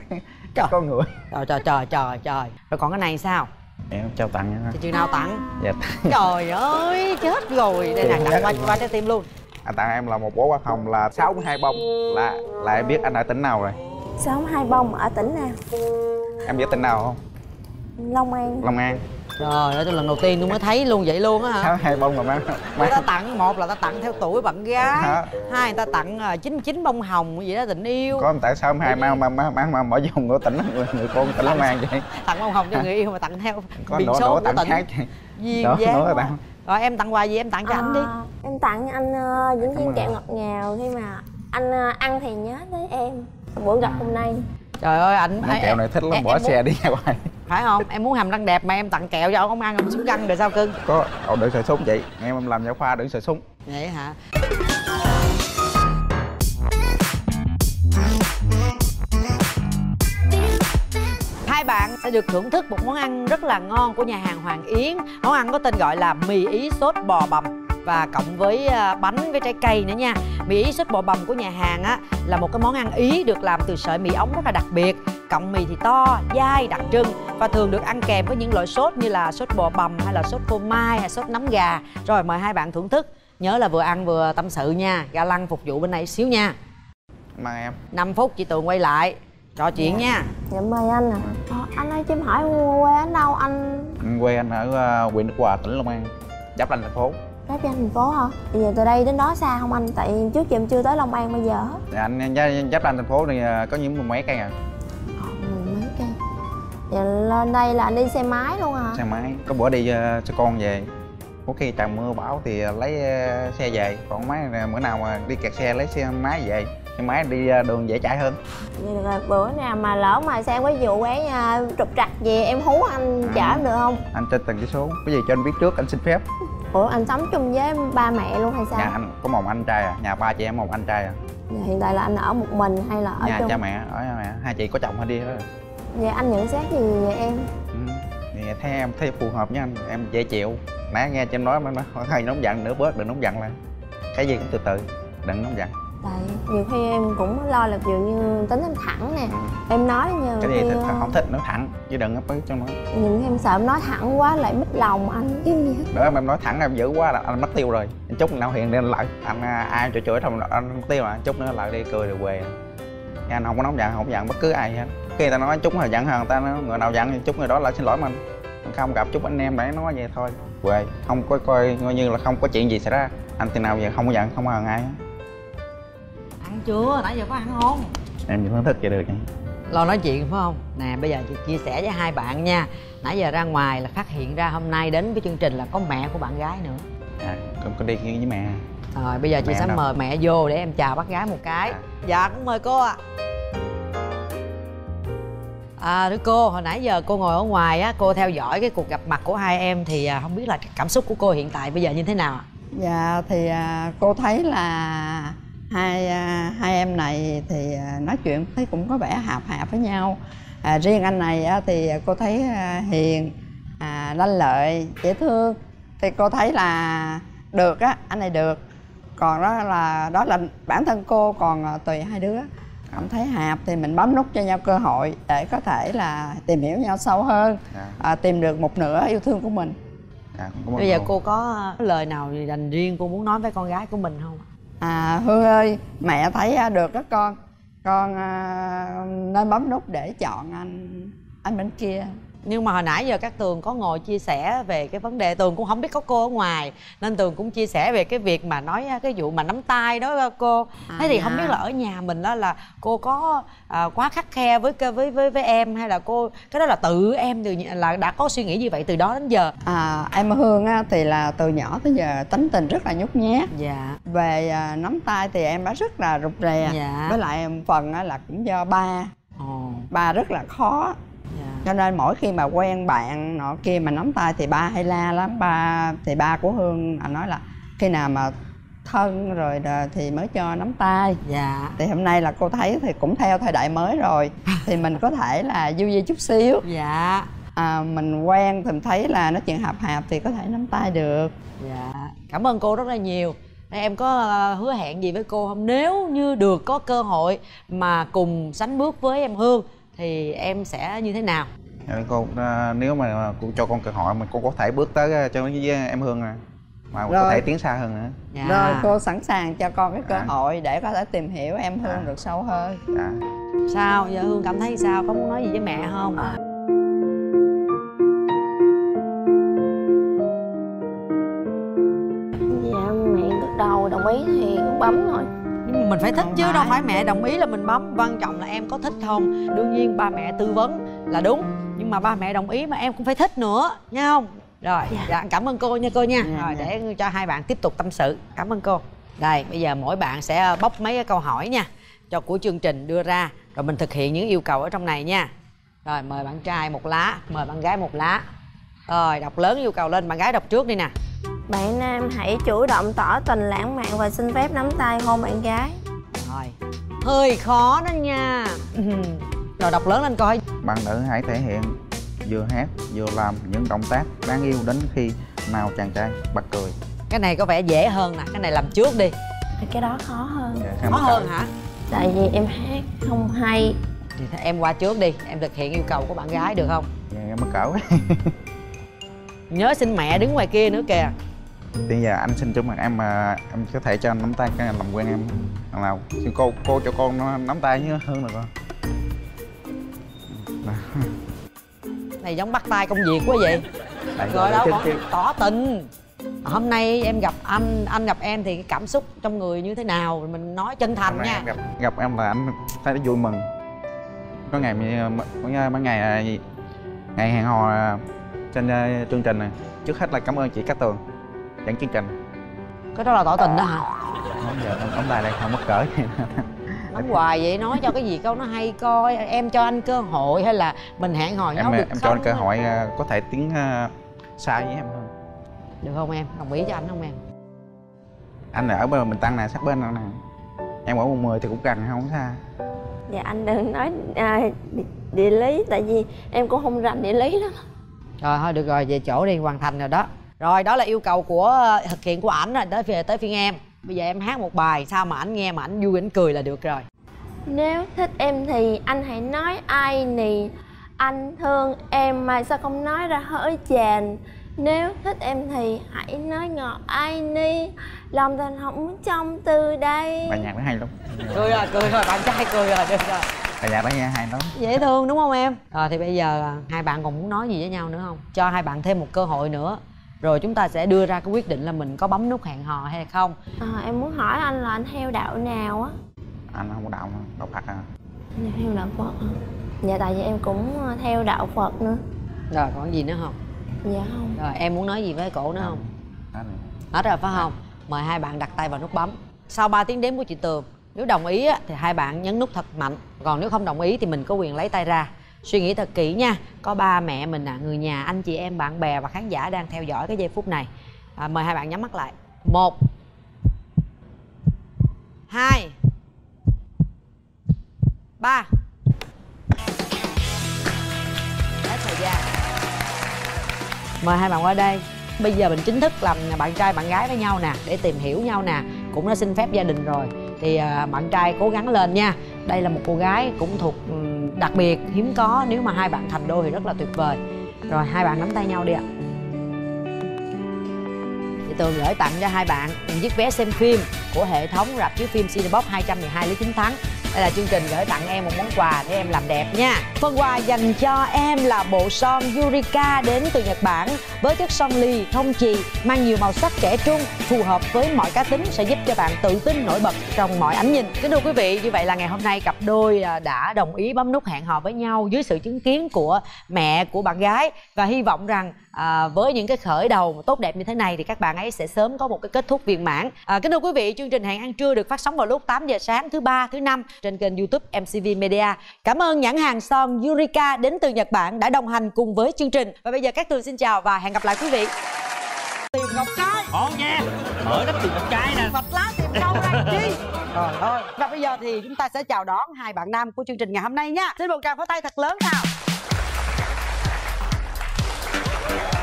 cách có người. Trời trời trời trời trời. Rồi còn cái này sao? Em trao tặng nha. Thì chừng nào tặng? Dạ. Trời ơi chết rồi. Đây nè tặng qua qua trái tim luôn. Anh tặng em là một bó hoa hồng là 62 bông. Là là em biết anh ở tỉnh nào rồi? Sống hai bông ở tỉnh nào? Em biết tỉnh nào không? Long an. Long an trời ơi tôi lần đầu tiên tôi mới thấy luôn vậy luôn á hả? 62 bông là mang người ta tặng một là ta tặng theo tuổi bạn gái Hả? hai người ta tặng ờ, 99 bông hồng gì đó tình yêu. Có tại sao hai mang mà mang mang mà mở dùng của tỉnh người, người con tỉnh long an vậy? Tặng bông hồng cho người yêu mà tặng theo có biển đổ số đổ của tặng tỉnh. duyên Đổ- dáng rồi em tặng quà gì? Em tặng cho anh đi. À, em tặng anh ờ, những viên kẹo ngọt ngào khi mà anh ờ, ăn thì nhớ tới em. Bữa gặp hôm nay trời ơi anh Mấy kẹo này thích lắm em- bỏ em xe muốn- đi ra ngoài phải không? Em muốn hàm răng đẹp mà em tặng kẹo cho ông không ăn ông súng răng rồi sao cưng? Có ồ đừng sợ súng chị. Em em làm giáo khoa đừng sợ súng. Vậy hả? Hai bạn sẽ được thưởng thức một món ăn rất là ngon của nhà hàng Hoàng Yến. Món ăn có tên gọi là mì ý sốt bò bằm và cộng với à, bánh với trái cây nữa nha. Mì ý sốt bò bằm của nhà hàng á là một cái món ăn ý được làm từ sợi mì ống rất là đặc biệt. Cọng mì thì to dai đặc trưng và thường được ăn kèm với những loại sốt như là sốt bò bằm hay là sốt phô mai hay sốt nấm gà. Rồi mời hai bạn thưởng thức. Nhớ là vừa ăn vừa tâm sự nha. Ga lăng phục vụ bên này xíu nha. Mà em. 5 phút chị tường quay lại. Trò chuyện nha. Dạ mời anh ạ. Ờ, anh ơi cho em hỏi quê anh đâu? Anh quê anh ở ờ, huyện Đức Hòa tỉnh Long An. Giáp ranh thành phố Giáp danh thành phố hả? Bây giờ từ đây đến đó xa không anh? Tại trước giờ em chưa tới Long An bây giờ hết. Dạ, anh giáp, giáp ranh thành phố thì à, có những mười mấy cây à? Mười mấy cây. Lên đây là anh đi xe máy luôn hả? xe máy. Có bữa đi uh, cho con về. Có khi trời mưa bão thì à, lấy à, xe về. Còn máy là bữa nào mà đi kẹt xe lấy xe máy về xe máy đi à, đường dễ chạy hơn. Vậy rồi, bữa nào mà lỡ mà xe quấy vụ à, trục trặc gì em hú anh chở em được không? anh trên từng cái số. Cái gì cho anh biết trước anh xin phép Ủa anh sống chung với ba mẹ luôn hay sao? nhà anh có một anh trai à nhà ba chị em một anh trai à Giờ hiện tại là anh ở một mình hay là ở nhà chung? cha mẹ ở nhà mẹ hai chị có chồng hay đi đó Vậy anh nhận xét gì về em? ừ. thì theo em thấy phù hợp với anh em dễ chịu nãy nghe trên nói mà nó hơi nóng giận nữa bớt đừng nóng giận lại cái gì cũng từ từ đừng nóng giận Tại nhiều khi em cũng lo là dụ như tính em thẳng nè Em nói nhiều cái gì ờ, không thích nói thẳng chứ đừng bớt trong đó nhiều khi em sợ em nói thẳng quá lại mất lòng anh cái gì hết. Đỡ em nói thẳng em dữ quá là anh mất tiêu rồi. Anh chút nào hiện lên lại anh à, ai chửi chửi thông anh mất tiêu mà chút nữa lại đi cười rồi về Nha, anh không có nóng giận không giận bất cứ ai hết. Khi người ta nói chút là giận hơn người ta nói, người nào giận thì chút người đó lại xin lỗi mình. Không gặp chút anh em để nói vậy thôi. Về không có coi coi như là không có chuyện gì xảy ra. Anh từ nào giờ không có giận không hờn ai hết. Chưa? Nãy giờ có ăn không? Em vẫn thích vậy được nha. Lo nói chuyện phải không? Nè bây giờ chị chia sẻ với hai bạn nha. Nãy giờ ra ngoài là phát hiện ra hôm nay đến với chương trình là có mẹ của bạn gái nữa. À, con có đi với mẹ. Rồi bây giờ chị Mẹ sẽ đâu? mời mẹ vô để em chào bác gái một cái. Dạ cũng mời cô ạ. À thưa cô hồi nãy giờ cô ngồi ở ngoài á cô theo dõi cái cuộc gặp mặt của hai em thì à, không biết là cảm xúc của cô hiện tại bây giờ như thế nào ạ? Dạ thì à, cô thấy là hai à, hai em này thì à, nói chuyện thấy cũng có vẻ hợp hợp với nhau. À, riêng anh này á, thì cô thấy à, hiền, à, lanh lợi, dễ thương. Thì cô thấy là được á, anh này được. Còn đó là đó là bản thân cô còn à, tùy hai đứa cảm thấy hợp thì mình bấm nút cho nhau cơ hội để có thể là tìm hiểu nhau sâu hơn à, tìm được một nửa yêu thương của mình à, bây giờ cô có lời nào dành riêng cô muốn nói với con gái của mình không À Hương ơi, mẹ thấy à, được đó con. Con à, nên bấm nút để chọn anh anh bên kia nhưng mà hồi nãy giờ các tường có ngồi chia sẻ về cái vấn đề tường cũng không biết có cô ở ngoài nên tường cũng chia sẻ về cái việc mà nói cái vụ mà nắm tay đó cô thế thì dạ. không biết là ở nhà mình đó là cô có à, quá khắt khe với với với với em hay là cô cái đó là tự em từ là đã có suy nghĩ như vậy từ đó đến giờ à, Em Hương á, thì là từ nhỏ tới giờ tính tình rất là nhút nhát dạ Về à, nắm tay thì em đã rất là rụt rè Dạ. Với lại một phần á, là cũng do ba Ồ. Ba rất là khó. Cho nên mỗi khi mà quen bạn nọ kia mà nắm tay thì ba hay la lắm. Ba thì ba của hương anh nói là khi nào mà thân rồi thì mới cho nắm tay. Dạ. Thì hôm nay là cô thấy thì cũng theo thời đại mới rồi. Thì mình có thể là du di chút xíu. Dạ. À, mình quen thì mình thấy là nói chuyện hợp hợp thì có thể nắm tay được. Dạ. Cảm ơn cô rất là nhiều. Em có ờ, hứa hẹn gì với cô không? Nếu như được có cơ hội mà cùng sánh bước với em hương thì em sẽ như thế nào? Dạ, cô à, nếu mà cô cho con cơ hội mà cô có thể bước tới à, cho với em Hương à mà có Rồi. thể tiến xa hơn nữa. Dạ. rồi cô sẵn sàng cho con cái cơ Dạ. hội để có thể tìm hiểu em hương được sâu hơn. Dạ. sao? Giờ hương cảm thấy sao? Có muốn nói gì với mẹ không? Dạ mẹ gật đầu đồng ý thì bấm mà mình phải thích Không chứ đâu phải. phải mẹ đồng ý là mình bấm. Quan trọng là em có thích không? Đương nhiên ba mẹ tư vấn là đúng nhưng mà ba mẹ đồng ý mà em cũng phải thích nữa nha không? Rồi dạ, cảm ơn cô nha cô nha. Dạ, rồi dạ. để cho hai bạn tiếp tục tâm sự. Cảm ơn cô. Đây bây giờ mỗi bạn sẽ bóc mấy cái câu hỏi nha cho của chương trình đưa ra. Rồi mình thực hiện những yêu cầu ở trong này nha. Rồi mời bạn trai một lá mời bạn gái một lá. Rồi đọc lớn yêu cầu lên bạn gái đọc trước đi nè Bạn nam hãy chủ động tỏ tình lãng mạn và xin phép nắm tay hôn bạn gái. Rồi. Hơi khó đó nha. Rồi đọc lớn lên coi. Bạn nữ hãy thể hiện vừa hát vừa làm những động tác đáng yêu đến khi nào chàng trai bật cười. Cái này có vẻ dễ hơn nè cái này làm trước đi. Thì cái đó khó hơn. Dạ, khó hơn hả? Tại vì em hát không hay. Thì em qua trước đi em thực hiện yêu cầu của bạn gái được không? Dạ, em mắc cỡ nhớ xin mẹ đứng ngoài kia nữa kìa bây giờ anh xin cho mặt em mà em có thể cho anh nắm tay cái này làm quen em. Thằng nào xin cô cô cho con nó nắm tay với Hương được không này giống bắt tay công việc quá vậy. Tại rồi đâu chứ- chứ- tỏ tình. Hôm nay em gặp anh anh gặp em thì cái cảm xúc trong người như thế nào? Mình nói chân thành Hôm nha. gặp gặp em là anh thấy vui mừng. Có ngày mấy mấy ngày à, ngày hẹn hò à, trên à, chương trình này. Trước hết là cảm ơn chị Cát Tường dẫn chương trình cái đó là tỏ tình đó hả? Không giờ ông, ông tài đây không mất cỡ. Nói hoài vậy nói cho cái gì câu nó hay coi. Em cho anh cơ hội hay là mình hẹn hò nhau em được em không cho anh cơ hội à, có thể tiến à, xa với em hơn. Được không em? Đồng ý cho anh không em? Anh ở bên mình tăng nè sát bên nè. Em ở quận 10 thì cũng gần không xa. Dạ anh đừng nói à, địa, địa lý tại vì em cũng không rành địa lý lắm. Rồi thôi được rồi về chỗ đi hoàn thành rồi đó rồi đó là yêu cầu của ờ, thực hiện của ảnh rồi tới phiên tới phiên em. Bây giờ em hát một bài sao mà ảnh nghe mà ảnh vui ảnh cười là được rồi. Nếu thích em thì anh hãy nói ai nì. Anh thương em mà sao không nói ra hỡi chàng? Nếu thích em thì hãy nói ngọt ai ni lòng thành không trong từ đây. Bài nhạc nó hay lắm. Cười rồi cười rồi bạn trai cười rồi được rồi. Bài nhạc đó nghe hay lắm. Dễ thương đúng không em? Rồi thì bây giờ à, hai bạn còn muốn nói gì với nhau nữa không? Cho hai bạn thêm một cơ hội nữa rồi chúng ta sẽ đưa ra cái quyết định là mình có bấm nút hẹn hò hay không? À, em muốn hỏi anh là anh theo đạo nào á? Anh không có đạo đạo Phật à. Anh theo đạo phật hả? Dạ tại vì em cũng ờ, theo đạo phật nữa. Rồi còn gì nữa không? Dạ không. Rồi em muốn nói gì với cổ nữa không? Đó này. hết rồi phải không? Mời hai bạn đặt tay vào nút bấm. Sau 3 tiếng đếm của chị tường nếu đồng ý á, thì hai bạn nhấn nút thật mạnh. Còn nếu không đồng ý thì mình có quyền lấy tay ra suy nghĩ thật kỹ nha có ba mẹ mình à người nhà anh chị em bạn bè và khán giả đang theo dõi cái giây phút này. À, mời hai bạn nhắm mắt lại. Một hai ba. Hết thời gian. Mời hai bạn qua đây. Bây giờ mình chính thức làm bạn trai bạn gái với nhau nè để tìm hiểu nhau nè. Cũng đã xin phép gia đình rồi thì à, bạn trai cố gắng lên nha. Đây là một cô gái cũng thuộc ừ, đặc biệt hiếm có. Nếu mà hai bạn thành đôi thì rất là tuyệt vời. Rồi, hai bạn nắm tay nhau đi ạ. Thì Tường gửi tặng cho hai bạn, một chiếc vé xem phim của hệ thống rạp chiếu phim Cinebox 212 Lý Chính Thắng đây là chương trình gửi tặng em một món quà để em làm đẹp nha. Phần quà dành cho em là bộ son Yurika đến từ Nhật Bản Với chất son ly thông chì, mang nhiều màu sắc trẻ trung Phù hợp với mọi cá tính sẽ giúp cho bạn tự tin nổi bật trong mọi ánh nhìn. Kính thưa quý vị, như vậy là ngày hôm nay cặp đôi à, đã đồng ý bấm nút hẹn hò với nhau Dưới sự chứng kiến của mẹ của bạn gái. Và hy vọng rằng à, với những cái khởi đầu tốt đẹp như thế này thì các bạn ấy sẽ sớm có một cái kết thúc viên mãn. À, kính thưa quý vị chương trình hẹn ăn trưa được phát sóng vào lúc 8 giờ sáng thứ ba thứ năm trên kênh youtube mcv media. Cảm ơn nhãn hàng son yurika đến từ nhật bản đã đồng hành cùng với chương trình. Và bây giờ các tường xin chào và hẹn gặp lại quý vị. Tìm ngọc trai. Ngon nha mở đất tìm ngọc trai nè. Vạch lá tìm đâu ra chi. Rồi thôi và bây giờ thì chúng ta sẽ chào đón hai bạn nam của chương trình ngày hôm nay nha. Xin một tràng pháo tay thật lớn nào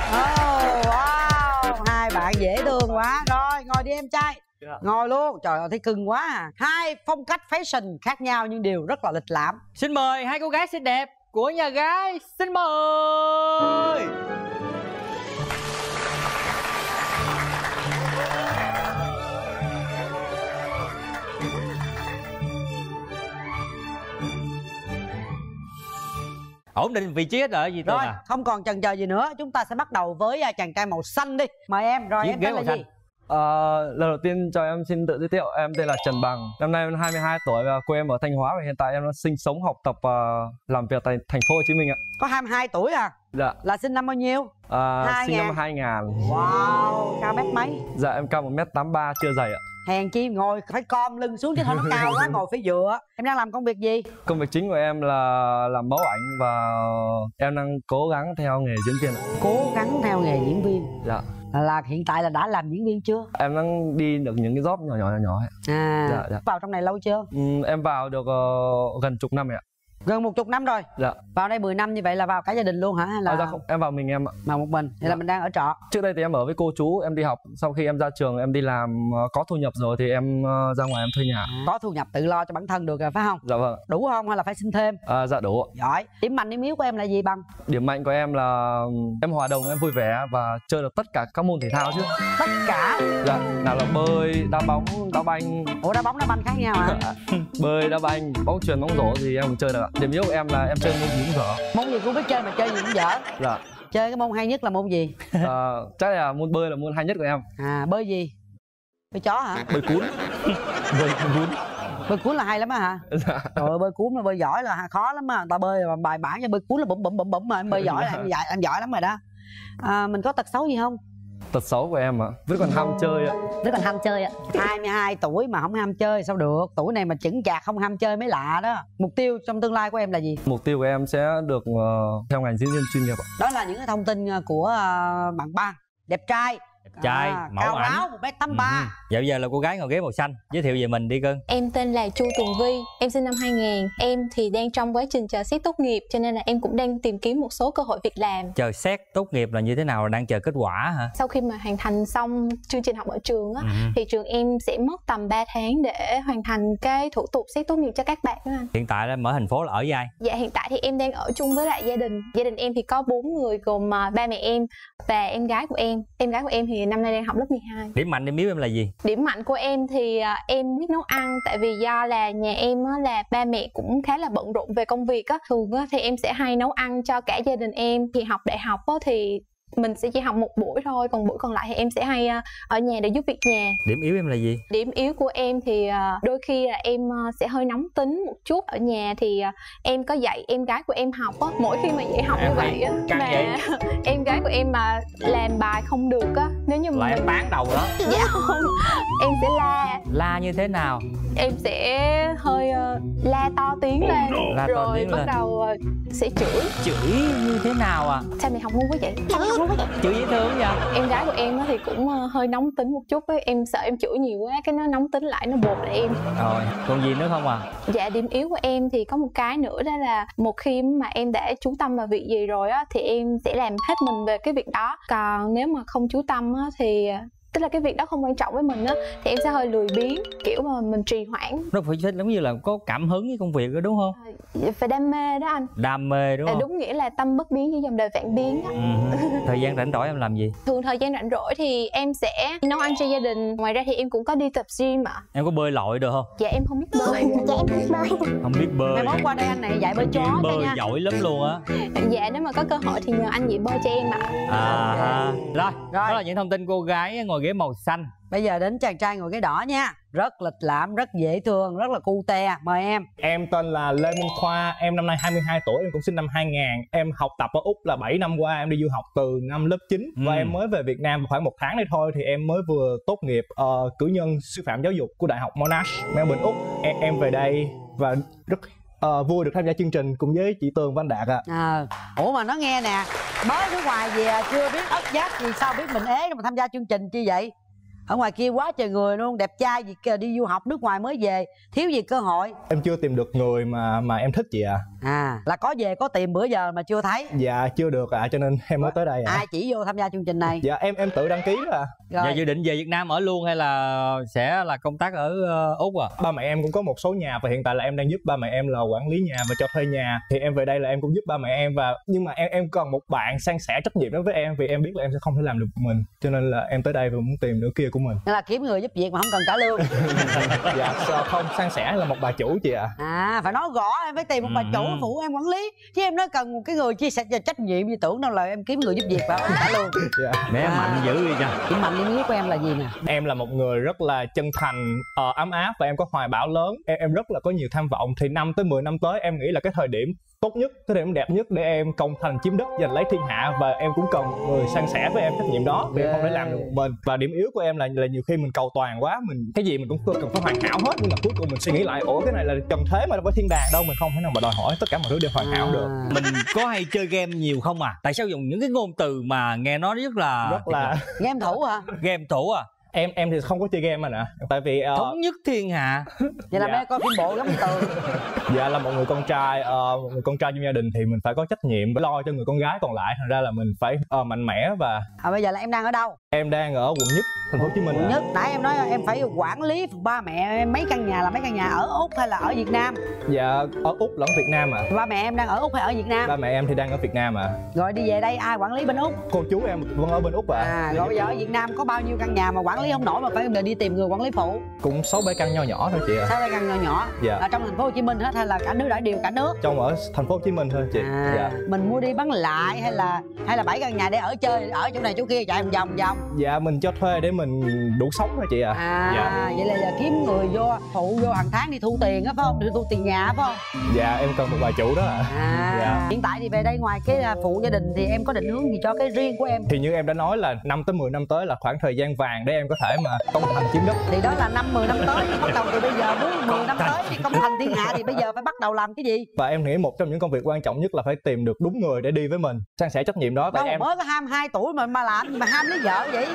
Oh, wow, hai bạn dễ thương quá. Rồi, ngồi đi em trai. Ngồi luôn, trời ơi thấy cưng quá à. Hai phong cách fashion khác nhau nhưng đều rất là lịch lãm. Xin mời hai cô gái xinh đẹp của nhà gái. Xin mời ổn định vị trí hết rồi gì Rồi, à không còn chần chờ gì nữa Chúng ta sẽ bắt đầu với à, chàng trai màu xanh đi Mời em, rồi Chiếc em ghế tên là màu gì? xanh. Ờ, lần đầu tiên cho em xin tự giới thiệu em tên là Trần Bằng năm nay em 22 tuổi và quê em ở Thanh Hóa và hiện tại em đang sinh sống học tập và làm việc tại thành phố Hồ Chí Minh ạ Có 22 tuổi à dạ Là sinh năm bao nhiêu? à, sinh 2000. năm 2000 Wow, cao mét mấy? dạ em cao 1m83 chưa dày ạ Hèn chi ngồi phải com lưng xuống chứ thôi nó cao quá ngồi phải dựa Em đang làm công việc gì? công việc chính của em là làm mẫu ảnh và em đang cố gắng theo nghề diễn viên Cố gắng theo nghề diễn viên dạ là, hiện tại là đã làm diễn viên chưa? em đang đi được những cái job nhỏ nhỏ nhỏ nhỏ ấy. À, Dạ, dạ. vào trong này lâu chưa? Ừm, em vào được ờ, gần chục năm rồi ạ Gần một chục năm rồi dạ Vào đây 10 năm như vậy là vào cả gia đình luôn hả? Hay là à, dạ không em vào mình em ạ mà một mình? Là Dạ. mình đang ở trọ? trước đây thì em ở với cô chú em đi học sau khi em ra trường em đi làm ờ, có thu nhập rồi thì em ờ, ra ngoài em thuê nhà Có thu nhập tự lo cho bản thân được rồi phải không? dạ vâng Đủ không hay là phải xin thêm? à, dạ đủ. Giỏi Điểm mạnh điểm yếu của em là gì bằng? điểm mạnh của em là em hòa đồng em vui vẻ và chơi được tất cả các môn thể thao chứ Tất cả dạ nào là bơi đá bóng đá banh Ủa đá bóng đá banh khác nhau hả? bơi đá banh bóng chuyền bóng rổ thì em cũng chơi được điểm yếu của em là em chơi môn gì cũng dở. Môn gì cũng biết chơi mà chơi gì cũng dở. Dạ. Chơi cái môn hay nhất là môn gì? Ờ, chắc là môn bơi là môn hay nhất của em. À bơi gì? Bơi chó hả? Bơi cuốn. Bơi cuốn. Bơi cuốn là hay lắm á hả? Dạ. Trời ơi, bơi cuốn là bơi giỏi là khó lắm á. Người ta bơi bài bản cho bơi cuốn là bụm bụm bụm bụm mà em bơi giỏi là em, giỏi, em giỏi lắm rồi đó. À, mình có tật xấu gì không tật xấu của em ạ. Vẫn còn ham chơi ạ. Rất còn ham chơi ạ. 22 tuổi mà không ham chơi sao được? Tuổi này mà chững chạc không ham chơi mới lạ đó. Mục tiêu trong tương lai của em là gì? Mục tiêu của em sẽ được ờ, theo ngành diễn viên chuyên nghiệp ạ. Đó là những cái thông tin ờ, của ờ, bạn ba. Đẹp trai trai, à, mẫu cao ảnh. ráo một mét tám ba. Dạ bây giờ là cô gái ngồi ghế màu xanh. Giới thiệu về mình đi cưng. Em tên là Chu Tường Vi, em sinh năm 2000 Em thì đang trong quá trình chờ xét tốt nghiệp Cho nên là em cũng đang tìm kiếm một số cơ hội việc làm. Chờ xét tốt nghiệp là như thế nào? Đang chờ kết quả hả? Sau khi mà hoàn thành xong chương trình học ở trường á Ừ. Thì trường em sẽ mất tầm 3 tháng để hoàn thành cái thủ tục xét tốt nghiệp cho các bạn đó anh. Hiện tại là ở thành phố là ở với ai? Dạ hiện tại thì em đang ở chung với lại gia đình. Gia đình em thì có bốn người gồm à, ba mẹ em và em gái của em. Em gái của em thì năm nay đang học lớp 12 Điểm mạnh điểm yếu em là gì? Điểm mạnh của em thì à, em biết nấu ăn tại vì do là nhà em á, là ba mẹ cũng khá là bận rộn về công việc á. Thường á, thì em sẽ hay nấu ăn cho cả gia đình em. Thì học đại học á, thì mình sẽ chỉ học một buổi thôi còn buổi còn lại thì em sẽ hay à, ở nhà để giúp việc nhà. Điểm yếu em là gì? Điểm yếu của em thì à, đôi khi là em à, sẽ hơi nóng tính một chút. Ở nhà thì em có dạy em gái của em học á mỗi khi mà dạy học như Em vậy hay á mà vậy. em gái của em mà làm bài không được á nếu như mà Là em bán đầu đó. Dạ không em sẽ la. La như thế nào? Em sẽ hơi ờ, la to tiếng lên La to rồi tiếng bắt lên. đầu ờ, sẽ chửi. Chửi như thế nào à? Sao mày học ngu quá vậy quá vậy Chửi dễ thương vậy em gái của em á thì cũng ờ, hơi nóng tính một chút ấy. em sợ em chửi nhiều quá cái nó nóng tính lại nó bột lại em. Rồi còn gì nữa không à? Dạ điểm yếu của em thì có một cái nữa đó là một khi mà em đã chú tâm vào việc gì rồi á thì em sẽ làm hết mình về cái việc đó. Còn nếu mà không chú tâm á thì tức là cái việc đó không quan trọng với mình á thì em sẽ hơi lười biếng kiểu mà mình trì hoãn. Nó phải giống như là có cảm hứng với công việc đó đúng không? Phải đam mê đó anh. Đam mê đúng Ờ, không? đúng nghĩa là tâm bất biến với dòng đời vạn biến á. Ừ. Thời gian rảnh rỗi em làm gì? Thường thời gian rảnh rỗi thì em sẽ nấu ăn cho gia đình. Ngoài ra thì em cũng có đi tập gym ạ. Em có bơi lội được không? Dạ em không biết bơi. Dạ em không biết bơi. Không biết bơi. Mai mốt qua đây anh này dạy bơi chó cho Bơi nha. giỏi lắm luôn á. Dạ nếu mà có cơ hội thì nhờ anh dạy bơi cho em ạ. À, ha. Rồi, đó là những thông tin cô gái ngồi ghế màu xanh. Bây giờ đến chàng trai ngồi ghế đỏ nha. Rất lịch lãm rất dễ thương rất là cu te mời em. Em tên là Lê Minh Khoa, em năm nay 22 tuổi, em cũng sinh năm 2000 Em học tập ở Úc là 7 năm qua, em đi du học từ năm lớp 9 Và Ừ. em mới về Việt Nam khoảng một tháng đây thôi Thì em mới vừa tốt nghiệp ờ, cử nhân sư phạm giáo dục của Đại học Monash, Melbourne, Úc. Em, em về đây và rất à, vui được tham gia chương trình cùng với chị Tường và anh Đạt ạ. Ờ. Ủa mà nó nghe nè mới nước ngoài về chưa biết ốc giác gì sao biết mình ế mà tham gia chương trình chi vậy? Ở ngoài kia quá trời người luôn đẹp trai gì kìa đi du học nước ngoài mới về thiếu gì cơ hội. Em chưa tìm được người mà mà em thích chị ạ. À là có về có tìm bữa giờ mà chưa thấy. Dạ chưa được ạ, cho nên em mới tới đây ạ. Ai chỉ vô tham gia chương trình này? Dạ em em tự đăng ký đó ạ. Rồi. Giờ dự định về Việt Nam ở luôn hay là sẽ là công tác ở ờ, Úc à? Ba mẹ em cũng có một số nhà và hiện tại là em đang giúp ba mẹ em là quản lý nhà và cho thuê nhà. Thì em về đây là em cũng giúp ba mẹ em và nhưng mà em em cần một bạn san sẻ trách nhiệm đối với em vì em biết là em sẽ không thể làm được một mình. Cho nên là em tới đây và muốn tìm nửa kia của mình. Nghĩa là kiếm người giúp việc mà không cần trả lương. Dạ sao không? San sẻ là một bà chủ chị ạ. À phải nói rõ em phải tìm một bà chủ phụ em quản lý. Chứ em nói cần một cái người chia sẻ về trách nhiệm gì tưởng đâu là em kiếm người giúp việc mà không trả lương. Dạ. Mẹ mạnh dữ đi nha. Điểm mạnh điểm yếu của em là gì nè? Em là một người rất là chân thành ờ, ấm áp và em có hoài bão lớn. Em em rất là có nhiều tham vọng. Thì năm tới 10 năm tới em nghĩ là cái thời điểm tốt nhất cái điểm đẹp nhất để em công thành chiếm đất giành lấy thiên hạ và em cũng cần một người san sẻ với em trách nhiệm đó vì em không thể làm được một mình. Và điểm yếu của em là là nhiều khi mình cầu toàn quá mình cái gì mình cũng cần phải hoàn hảo hết. Nhưng mà cuối cùng mình suy nghĩ lại ủa cái này là trần thế mà đâu phải thiên đàng đâu mình không thể nào mà đòi hỏi tất cả mọi thứ đều hoàn hảo được. Mình có hay chơi game nhiều không à? Tại sao dùng những cái ngôn từ mà nghe nó rất là rất là game thủ hả? Game thủ à em em thì không có chơi game anh ạ. Tại vì ờ, thống nhất thiên hạ. Vậy là Dạ. mẹ coi phim bộ giống từ. Dạ là một người con trai ờ, một người con trai trong gia đình thì mình phải có trách nhiệm lo cho người con gái còn lại. Thành ra là mình phải ờ, mạnh mẽ và à, bây giờ là em đang ở đâu em đang ở quận nhất thành phố hồ chí minh Quận nhất. Nãy em nói em phải quản lý ba mẹ mấy căn nhà là mấy căn nhà ở úc hay là ở việt nam? Dạ ở úc lẫn việt nam à ba mẹ em đang ở úc hay ở việt nam? Ba mẹ em thì đang ở việt nam à rồi đi về đây ai quản lý bên úc? Cô chú em vẫn ở bên úc à, à rồi bây giờ ở việt nam có bao nhiêu căn nhà mà quản lý không nổi mà phải đi tìm người quản lý phụ? Cũng sáu bảy căn nho nhỏ thôi chị ạ. Sao đây căn nhỏ nhỏ. Dạ. ở trong thành phố hồ chí minh hết hay là cả nước đã đều cả nước? Trong ở thành phố hồ chí minh thôi chị. À, dạ. mình mua đi bán lại hay là hay là bảy căn nhà để ở chơi ở chỗ này chỗ kia chạy vòng vòng dạ mình cho thuê để mình đủ sống thôi chị ạ. À dạ. vậy là giờ kiếm người vô phụ vô hàng tháng đi thu tiền á phải không? Đi thu tiền nhà phải không? Dạ em cần một bà chủ đó ạ. À. Dạ. hiện tại thì về đây ngoài cái à, phụ gia đình thì em có định hướng gì cho cái riêng của em? Thì như em đã nói là 5 tới 10 năm tới là khoảng thời gian vàng để em có thể mà công thành chiếm đất thì đó là năm 10 năm tới bắt đầu từ bây giờ muốn 10 năm tới thì công thành thiên hạ thì bây giờ phải bắt đầu làm cái gì? Và em nghĩ một trong những công việc quan trọng nhất là phải tìm được đúng người để đi với mình. San sẻ trách nhiệm đó tại đâu em mới có 22 tuổi mà mà làm mà ham lấy vợ vậy?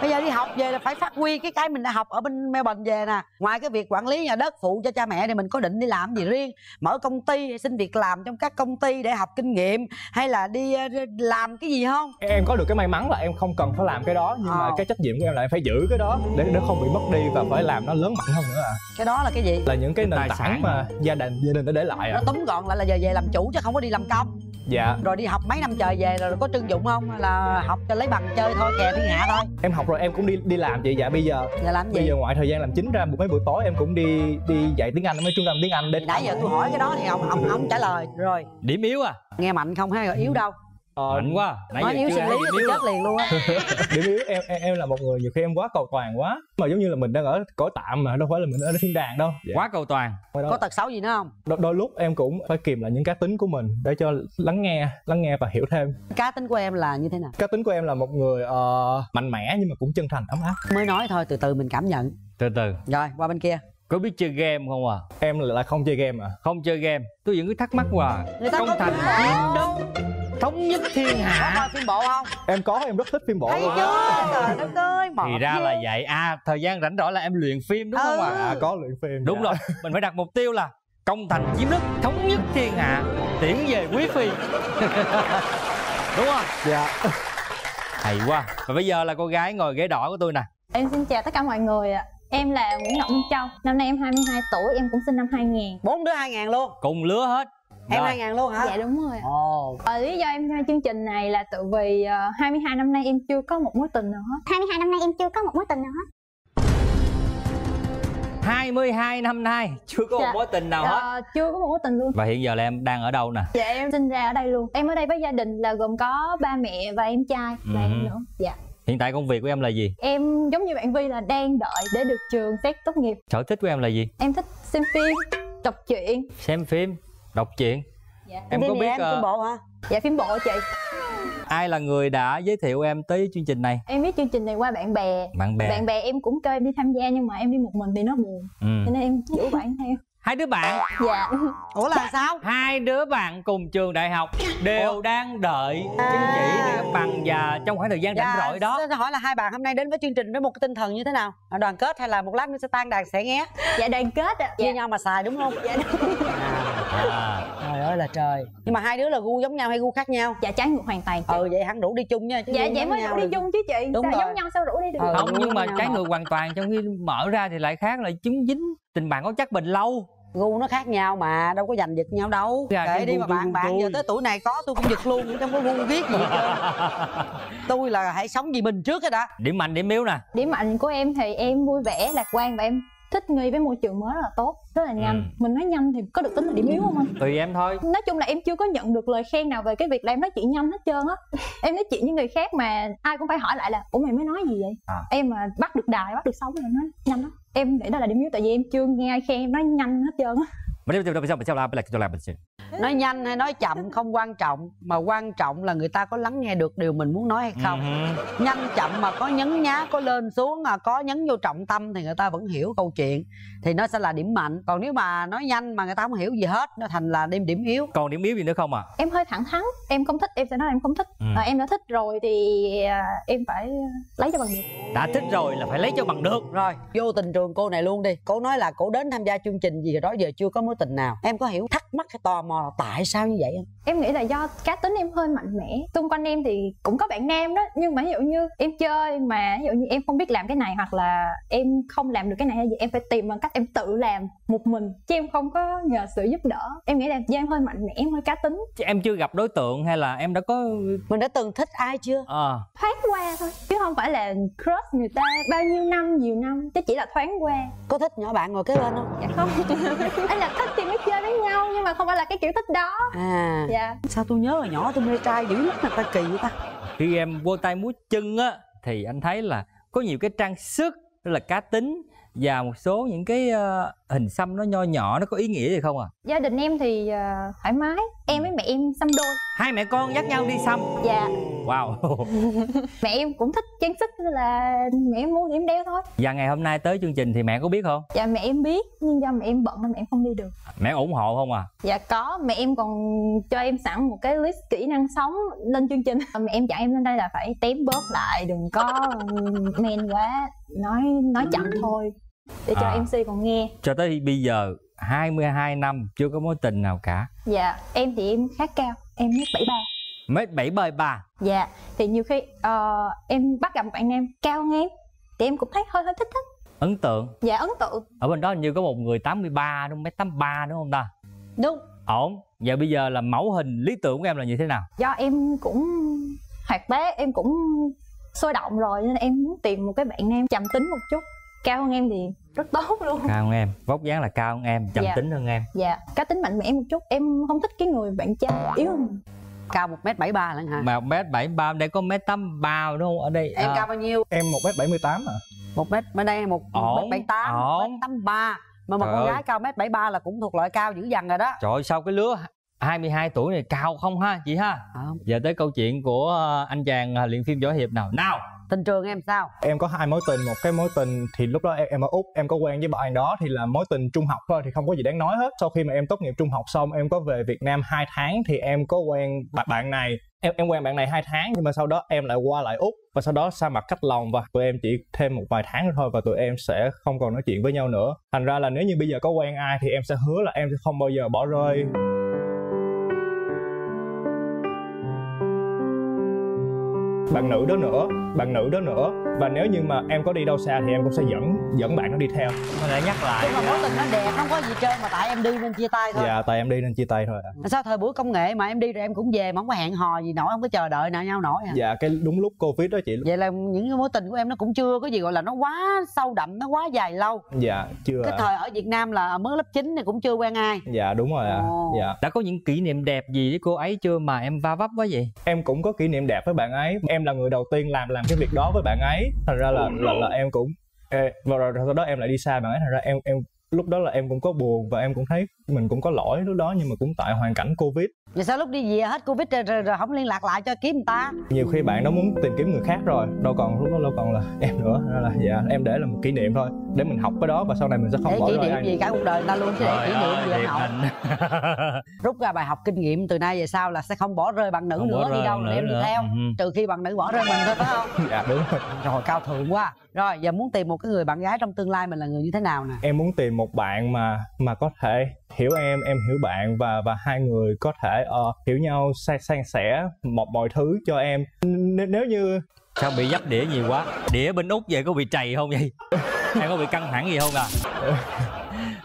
Bây giờ đi học về là phải phát huy cái cái mình đã học ở bên Melbourne về nè. Ngoài cái việc quản lý nhà đất phụ cho cha mẹ thì mình có định đi làm gì riêng? Mở công ty hay xin việc làm trong các công ty để học kinh nghiệm hay là đi ờ, làm cái gì không? Em có được cái may mắn là em không cần phải làm cái đó nhưng mà Ờ. cái trách nhiệm của em là em phải giữ cái đó để để không bị mất đi và phải làm nó lớn mạnh hơn nữa à cái đó là cái gì? Là những cái nền tài tảng sản. mà gia đình gia đình đã để lại nó à túm gọn lại là giờ về làm chủ chứ không có đi làm công dạ. Rồi đi học mấy năm trời về rồi có trưng dụng không? Hay là học cho lấy bằng chơi thôi kè thiên hạ thôi. Em học rồi em cũng đi đi làm chị. Dạ bây giờ giờ làm gì? bây giờ ngoại thời gian làm chính ra một mấy buổi tối em cũng đi đi dạy tiếng anh. Ở mấy trung tâm tiếng anh để nãy giờ tôi hỏi cái đó thì ông ông ông trả lời. Rồi. Điểm yếu à? Nghe mạnh không hay là yếu đâu Ờ, mạnh quá nãy nói giờ yếu chưa sinh ai lý điểm yếu. chết liền luôn á. Điểm yếu em, em em là một người nhiều khi em quá cầu toàn quá. Mà giống như là mình đang ở cõi tạm mà đâu phải là mình ở thiên đàng đâu. Dạ. quá cầu toàn. Đó, có tật xấu gì nữa không? Đôi, đôi lúc em cũng phải kìm lại những cá tính của mình để cho lắng nghe lắng nghe và hiểu thêm. Cá tính của em là như thế nào? Cá tính của em là một người ờ, mạnh mẽ nhưng mà cũng chân thành ấm áp. Mới nói thôi từ từ mình cảm nhận. Từ từ. Rồi qua bên kia. Có biết chơi game không à? Em lại không chơi game à? Không chơi game. Tôi vẫn cứ thắc mắc hoài. Công thành đất thống nhất thiên có hạ coi phim bộ không? Em có em rất thích phim bộ á. chưa? Trời đất ơi thì ra là vậy. À thời gian rảnh rỗi là em luyện phim đúng không Ừ. ạ? À có luyện phim đúng dạ. rồi. Mình phải đặt mục tiêu là công thành chiếm đất thống nhất thiên hạ tiễn về quý phi. Đúng không? Dạ. Hay quá. Và bây giờ là cô gái ngồi ghế đỏ của tôi nè. Em xin chào tất cả mọi người ạ. Em là Nguyễn Ngọc Minh Châu. Năm nay em 22 tuổi, em cũng sinh năm 2000. bốn đứa hai ngàn luôn. Cùng lứa hết em hai ngàn luôn hả Dạ đúng rồi. ạ. ồ Ờ, lý do em tham gia chương trình này là tự vì ờ, 22 năm nay em chưa có một mối tình nào hết. 22 năm nay em chưa có một mối tình nào hết 22 năm nay chưa có một Dạ. mối tình nào hết Ờ, chưa có một mối tình luôn. và hiện giờ là em đang ở đâu nè Dạ em sinh ra ở đây luôn. Em ở đây với gia đình là gồm có ba mẹ và em trai và Ừ. em nữa. Dạ. hiện tại công việc của em là gì Em giống như bạn Vi là đang đợi để được trường xét tốt nghiệp. sở thích của em là gì Em thích xem phim, đọc truyện. xem phim đọc truyện Dạ. em Phim có biết em ờ, phim bộ hả Dạ phim bộ chị. ai là người đã giới thiệu em tới chương trình này Em biết chương trình này qua bạn bè. bạn bè Bạn bè em cũng kêu em đi tham gia nhưng mà em đi một mình thì nó buồn. ừ. Cho nên em rủ bạn theo. Hai đứa bạn Dạ. ủa là sao hai đứa bạn cùng trường đại học đều đang đợi chứng chỉ để cấp bằng và trong khoảng thời gian rảnh rỗi đó xin hỏi là hai bạn hôm nay đến với chương trình với một cái tinh thần như thế nào Là đoàn kết hay là một lát nữa sẽ tan đàn sẽ nghe Dạ đoàn kết ạ. chia Dạ. nhau mà xài đúng không Dạ đúng. à. trời ơi là trời nhưng mà hai đứa là gu giống nhau hay gu khác nhau Dạ trái ngược hoàn toàn. chị. ừ vậy hắn rủ đi chung nha chứ Dạ vậy mới nhau rủ đi chung chứ chị. Đúng sao rồi. giống nhau sao rủ đi được. Ừ. không nhưng mà trái ngược hoàn toàn trong khi mở ra thì lại khác là chứng dính tình bạn có chắc bền lâu gu nó khác nhau mà đâu có giành giật nhau đâu Dạ, kệ đi mà bạn bạn tôi. giờ tới tuổi này có tôi cũng giật luôn cũng không có gu viết gì hết tôi là hãy sống vì mình trước cái đã điểm mạnh điểm yếu nè Điểm mạnh của em thì em vui vẻ, lạc quan và em thích nghi với môi trường mới rất là tốt, rất là nhanh. Ừ. Mình nói nhanh thì có được tính là điểm yếu không anh? tùy em thôi Nói chung là em chưa có nhận được lời khen nào về cái việc là em nói chuyện nhanh hết trơn á. Em nói chuyện với người khác mà ai cũng phải hỏi lại là ủa mày mới nói gì vậy? À. Em mà bắt được đài, bắt được sóng thì nói nhanh lắm. Em nghĩ đó là điểm yếu tại vì em chưa nghe ai khen em nói nhanh hết trơn á. nói nhanh hay nói chậm không quan trọng mà quan trọng là người ta có lắng nghe được điều mình muốn nói hay không Ừ. nhanh chậm mà có nhấn nhá có lên xuống mà có nhấn vô trọng tâm thì người ta vẫn hiểu câu chuyện thì nó sẽ là điểm mạnh còn nếu mà nói nhanh mà người ta không hiểu gì hết nó thành là điểm điểm yếu còn điểm yếu gì nữa không à Em hơi thẳng thắn, em không thích em sẽ nói là em không thích. Ừ. À, em đã thích rồi thì à, em phải lấy cho bằng được. đã thích rồi là phải lấy cho bằng được rồi vô tình trường trường cô này luôn đi. Cô nói là cô đến tham gia chương trình gì đó giờ chưa có mối tình nào. Em có hiểu thắc mắc hay tò mò là tại sao như vậy không? Em nghĩ là do cá tính em hơi mạnh mẽ. Xung quanh em thì cũng có bạn nam đó. Nhưng mà ví dụ như em chơi mà ví dụ như em không biết làm cái này hoặc là em không làm được cái này hay gì em phải tìm bằng cách em tự làm một mình. Chứ em không có nhờ sự giúp đỡ. Em nghĩ là do em hơi mạnh mẽ em hơi cá tính. Chứ em chưa gặp đối tượng hay là em đã có mình đã từng thích ai chưa? Ờ thoáng qua thôi. Chứ không phải là crush người ta bao nhiêu năm nhiều năm. Chứ chỉ là thoáng qua. Có thích nhỏ bạn ngồi kế bên không? Dạ không. Ấy là thích thì mới chơi với nhau nhưng mà không phải là cái kiểu thích đó. À. Dạ. Sao tôi nhớ hồi nhỏ tôi mê trai dữ lắm mà ta kỳ vậy ta? Khi em vô tay múa chân á thì anh thấy là có nhiều cái trang sức rất là cá tính và một số những cái ờ, hình xăm nó nho nhỏ nó có ý nghĩa gì không à? Gia đình em thì ờ, thoải mái. Em với mẹ em xăm đôi. Hai mẹ con dắt nhau đi xăm? Dạ. Wow. Mẹ em cũng thích trang sức nên là mẹ em thì em đeo thôi. Và ngày hôm nay tới chương trình thì mẹ có biết không? Dạ mẹ em biết nhưng do mẹ em bận nên mẹ em không đi được. Mẹ ủng hộ không à? Dạ có. Mẹ em còn cho em sẵn một cái list kỹ năng sống lên chương trình. Mẹ em dặn em lên đây là phải tém bớt lại đừng có men quá. Nói nói chậm thôi để cho À. mc còn nghe. Cho tới bây giờ 22 năm chưa có mối tình nào cả. Dạ em thì em khá cao em mét bảy ba. Mét bảy bơi ba dạ thì nhiều khi ờ, em bắt gặp một bạn nam cao hơn em thì em cũng thấy hơi hơi thích thích ấn tượng. Dạ ấn tượng. Ở bên đó hình như có một người 83 đúng không? Mét 83 đúng không ta? Đúng. Ổn. Giờ bây giờ là mẫu hình lý tưởng của em là như thế nào? Do em cũng hoạt bát em cũng sôi động rồi nên em muốn tìm một cái bạn nam trầm tính một chút cao hơn em thì rất tốt luôn. Cao hơn em vóc dáng là cao hơn em trầm Dạ. tính hơn em. Dạ cá tính mạnh mẽ một chút em không thích cái người bạn trai yếu hơn. Cao một m bảy ba lận hả? Mà mét bảy ba đây có mét tám ba đúng không? Ở đây em à, cao bao nhiêu? Em một m bảy mươi tám à. Một mét bên đây một mét bảy tám tám ba. Mà một Trời con ơi. gái cao mét bảy ba là cũng thuộc loại cao dữ dằn rồi đó. Trời ơi, sao cái lứa 22 tuổi này cao không ha chị ha? Giờ tới câu chuyện của ờ, anh chàng ờ, luyện phim võ hiệp nào? Nào tình trường em sao? Em có hai mối tình. Một cái mối tình thì lúc đó em, em ở úc em có quen với bạn đó thì là mối tình trung học thôi thì không có gì đáng nói hết. Sau khi mà em tốt nghiệp trung học xong em có về việt nam hai tháng thì em có quen bạn bạn này. Em em quen bạn này hai tháng nhưng mà sau đó em lại qua lại úc và sau đó xa mặt cách lòng và tụi em chỉ thêm một vài tháng nữa thôi và tụi em sẽ không còn nói chuyện với nhau nữa. Thành ra là nếu như bây giờ có quen ai thì em sẽ hứa là em sẽ không bao giờ bỏ rơi. Bạn nữ đó nữa bạn nữ đó nữa. Và nếu như mà em có đi đâu xa thì em cũng sẽ dẫn dẫn bạn nó đi theo. Mà lại nhắc lại nhưng mà mối tình nó đẹp không có gì trơn mà tại em đi nên chia tay thôi. Dạ tại em đi nên chia tay thôi ạ. Mà sao thời buổi công nghệ mà em đi rồi em cũng về mà không có hẹn hò gì nổi không có chờ đợi nào nhau nổi à dạ cái đúng lúc covid đó chị. Vậy là những cái mối tình của em nó cũng chưa có gì gọi là nó quá sâu đậm nó quá dài lâu. Dạ chưa cái thời ở việt nam là mới lớp 9 thì cũng chưa quen ai. Dạ đúng rồi ạ. Ồ. dạ. Đã có những kỷ niệm đẹp gì với cô ấy chưa mà em va vấp quá vậy? Em cũng có kỷ niệm đẹp với bạn ấy. Em là người đầu tiên làm làm cái việc đó với bạn ấy. Thành ra là là, là em cũng Ê, và rồi sau đó em lại đi xa bạn ấy. Thành ra em em lúc đó là em cũng có buồn và em cũng thấy mình cũng có lỗi lúc đó nhưng mà cũng tại hoàn cảnh covid vậy sao lúc đi về hết covid rồi, rồi, rồi không liên lạc lại cho kiếm người ta? Nhiều khi bạn đó muốn tìm kiếm người khác rồi đâu còn lúc đó đâu còn là em nữa. Nên là dạ em để là một kỷ niệm thôi. Để mình học cái đó và sau này mình sẽ không để bỏ kỷ niệm gì cả cuộc đời người ta luôn chứ để kỷ niệm gì Hình. rút ra bài học kinh nghiệm từ nay về sau là sẽ không bỏ rơi bạn nữ Không nữa đi đâu là em đi theo. Ừ. trừ khi bạn nữ bỏ rơi mình thôi phải không? Dạ đúng rồi. Rồi cao thượng quá. Rồi giờ muốn tìm một cái người bạn gái trong tương lai mình là người như thế nào nè? Em muốn tìm một bạn mà mà có thể hiểu em em hiểu bạn và và hai người có thể uh, hiểu nhau san san sẻ một mọi thứ cho em. N- nếu như sao bị dấp đĩa nhiều quá? Đĩa bên úc vậy có bị trầy không vậy? Em có bị căng thẳng gì không à?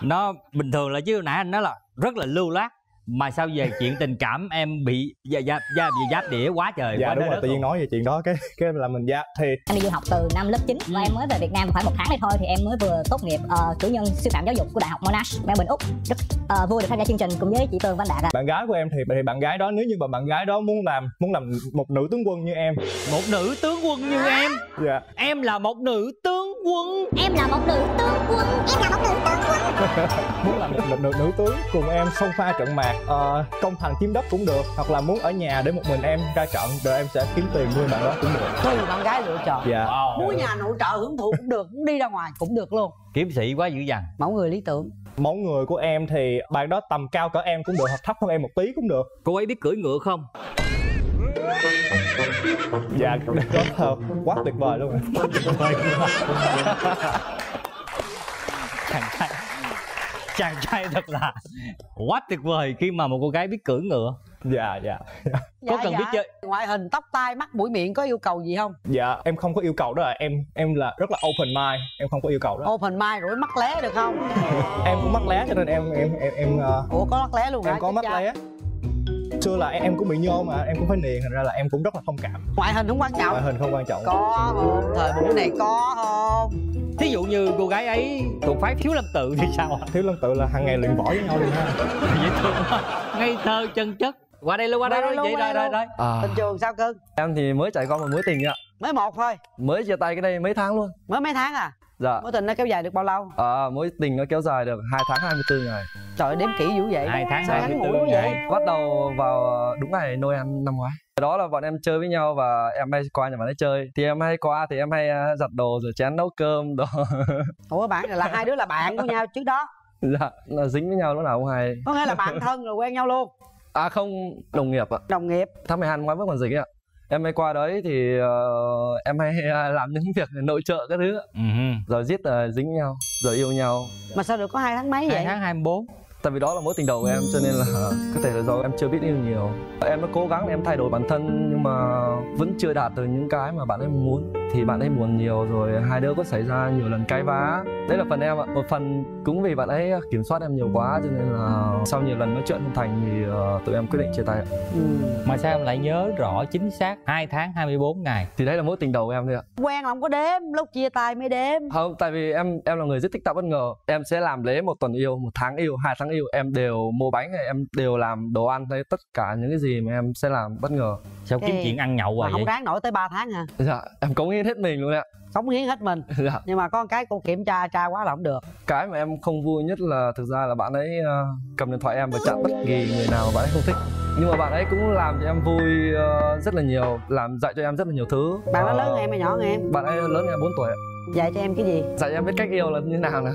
Nó bình thường là chứ nãy anh nói là rất là lưu loát mà sao về chuyện tình cảm em bị giáp giáp giáp, giáp đĩa quá trời dạ quá đúng rồi tự nhiên nói về chuyện đó cái cái là mình dạ thì Em đi du học từ năm lớp 9 và em mới về Việt Nam khoảng một tháng này thôi thì em mới vừa tốt nghiệp ờ, cử nhân sư phạm giáo dục của Đại học Monash, Melbourne, Úc. Rất ờ, vui được tham gia chương trình cùng với chị Tường Văn Đạt ạ. bạn gái của em thì thì bạn gái đó nếu như mà bạn gái đó muốn làm muốn làm một nữ tướng quân như em một nữ tướng quân như em dạ em là một nữ tướng quân Em là một nữ tướng quân. Em là một nữ tướng quân. muốn làm một nữ, nữ, nữ tướng cùng em xông pha trận mạc ờ, công thành chiếm đất cũng được hoặc là muốn ở nhà để một mình em ra trận rồi em sẽ kiếm tiền nuôi bạn đó cũng được. Tùy bạn gái lựa chọn. Dạ. Muốn nhà nội trợ hưởng thụ cũng được muốn đi ra ngoài cũng được luôn. Kiếm sĩ quá dữ dằn. Mẫu người lý tưởng. Mẫu người của em thì bạn đó tầm cao cỡ em cũng được hoặc thấp hơn em một tí cũng được. Cô ấy biết cưỡi ngựa không? Dạ là quá tuyệt vời luôn rồi. trai chàng trai thật là quá tuyệt vời khi mà một cô gái biết cưỡi ngựa. Dạ dạ. Có cần biết chơi ngoại hình tóc tai mắt mũi miệng có yêu cầu gì không? Dạ em không có yêu cầu đó là em em là rất là open mind. Em không có yêu cầu đó. Open mind rồi mắt lé được không? Em cũng mắc lé cho nên em em em em uh, ủa có mắt lé luôn em hả có mắt lé xưa là em, em cũng bị nhôm mà em cũng phải niềng thành ra là em cũng rất là thông cảm. Ngoại hình không quan trọng. Ngoại hình không quan trọng. Có không? Thời buổi này có không? Thí dụ như cô gái ấy thuộc phái thiếu lâm tự thì sao ạ? Thiếu lâm tự là hàng ngày luyện võ với nhau luôn ha. Dễ thương ngây thơ chân chất. Qua đây luôn qua đây luôn. vậy rồi rồi rồi. À, tình trường sao cưng? Em thì mới trải qua một mối tình ạ mới một thôi. Mới chia tay cái đây mấy tháng luôn. Mới mấy tháng à dạ. Mối tình nó kéo dài được bao lâu? À, mối tình nó kéo dài được 2 tháng 24 ngày. Trời ơi, đếm kỹ dữ vậy. Hai tháng hai mươi bốn ngày. bắt đầu vào đúng ngày Noel năm ngoái. Đó là bọn em chơi với nhau và em hay qua nhà bạn ấy chơi. Thì em hay qua thì em hay à, giặt đồ rồi chén nấu cơm đồ. Ủa bạn là hai đứa là bạn của nhau trước đó. Dạ là dính với nhau lúc nào cũng hay. Có nghĩa là bạn thân rồi quen nhau luôn. À không đồng nghiệp ạ. Đồng nghiệp. Tháng 12 năm ngoái vẫn còn dịch ấy ạ em hay qua đấy thì ờ, em hay làm những việc nội trợ các thứ. Ừ rồi giết uh, dính nhau rồi yêu nhau. Mà sao được có hai tháng mấy vậy? Hai tháng hai mươi bốn tại vì đó là mối tình đầu của em cho nên là có thể là do em chưa biết yêu nhiều. Em đã cố gắng để em thay đổi bản thân nhưng mà vẫn chưa đạt được những cái mà bạn ấy muốn. Thì bạn ấy buồn nhiều rồi hai đứa có xảy ra nhiều lần cãi vã. Đấy là phần em ạ. Một phần cũng vì bạn ấy kiểm soát em nhiều quá cho nên là sau nhiều lần nói chuyện không thành thì uh, tụi em quyết định chia tay ạ. mà sao em lại nhớ rõ chính xác hai tháng 24 ngày? Thì đấy là mối tình đầu của em thôi ạ. Quen là không có đếm lúc chia tay mới đếm. Không tại vì em em là người rất thích tạo bất ngờ. Em sẽ làm lễ một tuần yêu một tháng yêu hai tháng yêu em đều mua bánh em đều làm đồ ăn hay tất cả những cái gì mà em sẽ làm bất ngờ. Sao kiếm chuyện ăn nhậu mà hoài không đáng nổi tới 3 tháng hả? Dạ em cống hiến hết mình luôn ạ. Cống hiến hết mình? Dạ. Nhưng mà có một cái cô kiểm tra tra quá là không được. Cái mà em không vui nhất là thực ra là bạn ấy ờ, cầm điện thoại em và chặn bất kỳ người nào bạn ấy không thích. Nhưng mà bạn ấy cũng làm cho em vui ờ, rất là nhiều làm dạy cho em rất là nhiều thứ. Bạn nó Ờ, lớn hơn em hay nhỏ hơn em? Bạn ấy lớn hơn em 4 tuổi ạ dạy cho em cái gì? Dạy em biết cách yêu là như nào nè.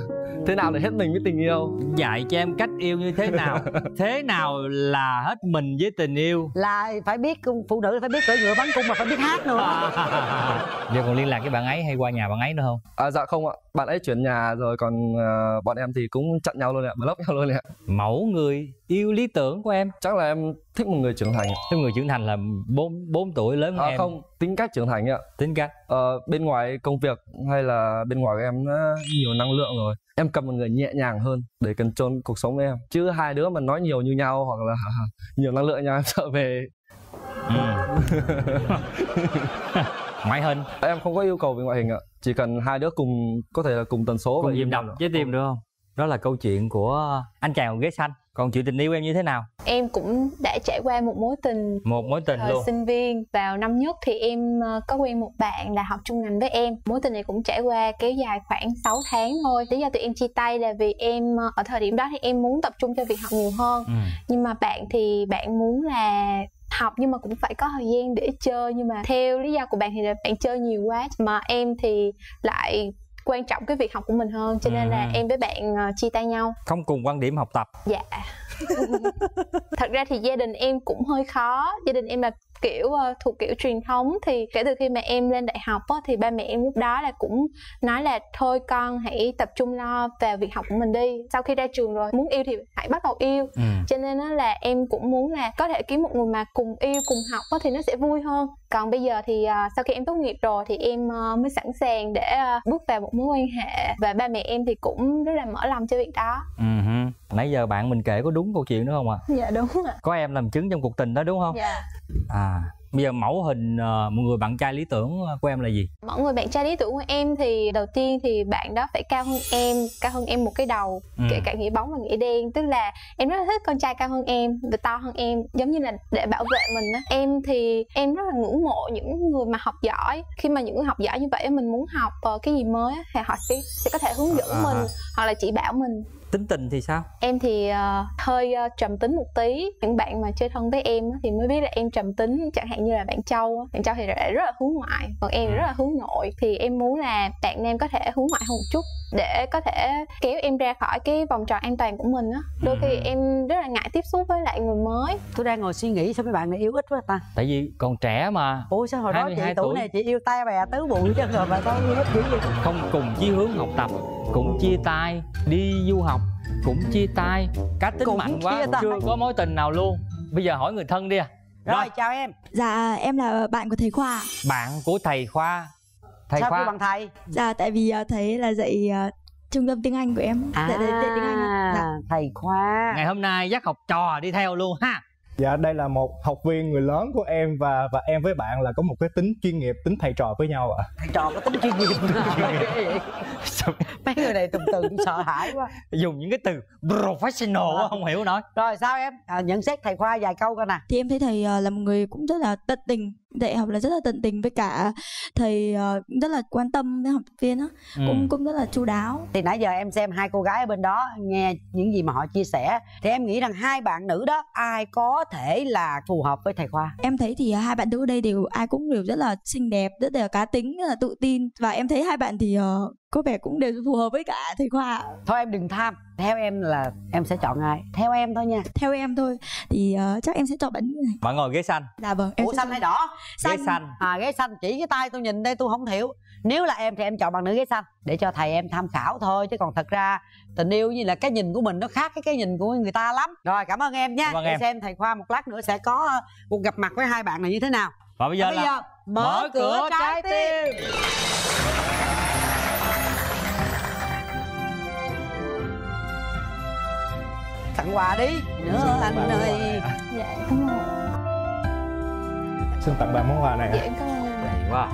Thế nào để hết mình với tình yêu? Dạy cho em cách yêu như thế nào? Thế nào là hết mình với tình yêu? Là phải biết phụ nữ phải biết cưỡi ngựa bắn cung mà phải biết hát nữa. Giờ còn liên lạc với bạn ấy hay qua nhà bạn ấy nữa không? À, dạ không ạ. Bạn ấy chuyển nhà rồi còn ờ, bọn em thì cũng chặn nhau luôn ạ. Block nhau luôn ạ. Mẫu người yêu lý tưởng của em. Chắc là em thích một người trưởng thành ạ. Cái người trưởng thành là bốn bốn tuổi lớn hơn à, em. không tính cách trưởng thành ạ. Tính cách. Ờ, bên ngoài công việc hay là bên ngoài của em nó nhiều năng lượng rồi. Em cần một người nhẹ nhàng hơn để cần trôn cuộc sống em. Chứ hai đứa mà nói nhiều như nhau hoặc là nhiều năng lượng nhau em sợ về. Ừ. ngoại hình. Em không có yêu cầu về ngoại hình ạ. Chỉ cần hai đứa cùng có thể là cùng tần số cùng nhịp đập trái tim được không đó là câu chuyện của anh chàng ghế xanh. Còn chuyện tình yêu em như thế nào? Em cũng đã trải qua một mối tình một mối tình luôn. sinh viên. Vào năm nhất thì em ờ, có quen một bạn là học chung ngành với em. Mối tình này cũng trải qua kéo dài khoảng 6 tháng thôi. Lý do tụi em chia tay là vì em ờ, ở thời điểm đó thì em muốn tập trung cho việc học nhiều hơn. Ừ. nhưng mà bạn thì bạn muốn là học nhưng mà cũng phải có thời gian để chơi. Nhưng mà theo lý do của bạn thì là bạn chơi nhiều quá. Mà em thì lại quan trọng cái việc học của mình hơn cho nên là Ừ. em với bạn ờ, chia tay nhau. Không cùng quan điểm học tập. Dạ. Thật ra thì gia đình em cũng hơi khó. Gia đình em là kiểu ờ, thuộc kiểu truyền thống thì kể từ khi mà em lên đại học á, thì ba mẹ em lúc đó là cũng nói là thôi con hãy tập trung lo vào việc học của mình đi. Sau khi ra trường rồi muốn yêu thì hãy bắt đầu yêu. Ừ. cho nên á là em cũng muốn là có thể kiếm một người mà cùng yêu cùng học á thì nó sẽ vui hơn còn bây giờ thì à, sau khi em tốt nghiệp rồi thì em à, mới sẵn sàng để à, bước vào một mối quan hệ. Và ba mẹ em thì cũng rất là mở lòng cho việc đó. Hứ. nãy giờ bạn mình kể có đúng câu chuyện đó không ạ? Dạ đúng ạ. Có em làm chứng trong cuộc tình đó đúng không? Dạ. À bây giờ mẫu hình ờ, một người bạn trai lý tưởng của em là gì? Mọi người bạn trai lý tưởng của em thì đầu tiên thì bạn đó phải cao hơn em cao hơn em một cái đầu Ừ. kể cả nghĩa bóng và nghĩa đen. Tức là em rất là thích con trai cao hơn em và to hơn em giống như là để bảo vệ mình á. Em thì em rất là ngưỡng mộ những người mà học giỏi. Khi mà những người học giỏi như vậy mình muốn học ờ, cái gì mới thì họ sẽ sẽ có thể hướng dẫn À, mình à. hoặc là chỉ bảo mình tính tình thì sao? Em thì ờ, hơi ờ, trầm tính một tí. Những bạn mà chơi thân với em thì mới biết là em trầm tính chẳng hạn như là bạn châu bạn châu thì lại rất là hướng ngoại còn em thì rất là hướng nội. Thì em muốn là bạn nam có thể hướng ngoại hơn một chút để có thể kéo em ra khỏi cái vòng tròn an toàn của mình á. Đôi khi em rất là ngại tiếp xúc với lại người mới. Tôi đang ngồi suy nghĩ sao mấy bạn này yêu ít quá ta. Tại vì còn trẻ mà. Ủa sao hồi đó chị 22 tuổi tuổi. này chị yêu tay bè tứ bụi chứ rồi mà sao yêu ít dữ vậy? Không cùng chí hướng học tập cũng chia tay đi du học cũng chia tay. Cá tính Cũng mạnh quá chưa có mối tình nào luôn. Bây giờ hỏi người thân đi à. Rồi chào em. Dạ em là bạn của thầy Khoa bạn của thầy khoa thầy sao khoa? kêu bằng thầy? Dạ tại vì à, thầy là dạy à, trung tâm tiếng Anh của em à Dạy, dạy, tiếng Anh. Dạ. thầy khoa. Ngày hôm nay dắt học trò đi theo luôn ha Dạ đây là một học viên người lớn của em và và em với bạn là có một cái tính chuyên nghiệp, tính thầy trò với nhau ạ. thầy trò có tính chuyên nghiệp. Mấy người này từng từ sợ hãi quá. Dùng những cái từ professional quá, không hiểu nói. Rồi sao em? À, nhận xét thầy khoa vài câu coi nè. Thì em thấy thầy à, là một người cũng rất là tận tình. Dạy học là rất là tận tình với cả thầy à, rất là quan tâm với học viên á. Ừ. Cũng cũng rất là chu đáo. Thì nãy giờ em xem hai cô gái ở bên đó nghe những gì mà họ chia sẻ. Thì em nghĩ rằng hai bạn nữ đó ai có thể là phù hợp với thầy khoa? Em thấy thì à, hai bạn nữ ở đây đều ai cũng đều rất là xinh đẹp, rất là cá tính, rất là tự tin. Và em thấy hai bạn thì ờ, có vẻ cũng đều phù hợp với cả thầy Khoa thôi em đừng tham. Theo em là em sẽ chọn ai? Theo em thôi nha. Theo em thôi. Thì ờ, chắc em sẽ chọn bạn này. Bạn ngồi ghế xanh. Dạ vâng em ủa xanh hay đỏ? Ghế xanh. À ghế xanh. Chỉ cái tay tôi nhìn đây tôi không hiểu nếu là em thì em chọn bằng nữ ghế xanh để cho thầy em tham khảo thôi chứ còn thật ra tình yêu như là cái nhìn của mình nó khác cái cái nhìn của người ta lắm. Rồi cảm ơn em ơn để em. xem thầy khoa một lát nữa sẽ có ờ, cuộc gặp mặt với hai bạn này như thế nào. Và bây giờ Và là mở cửa trái tim. tặng quà đi nữa anh ơi. dạ cảm ơn Xin tặng bạn món quà này. ạ. dạ cảm ơn. Hay quá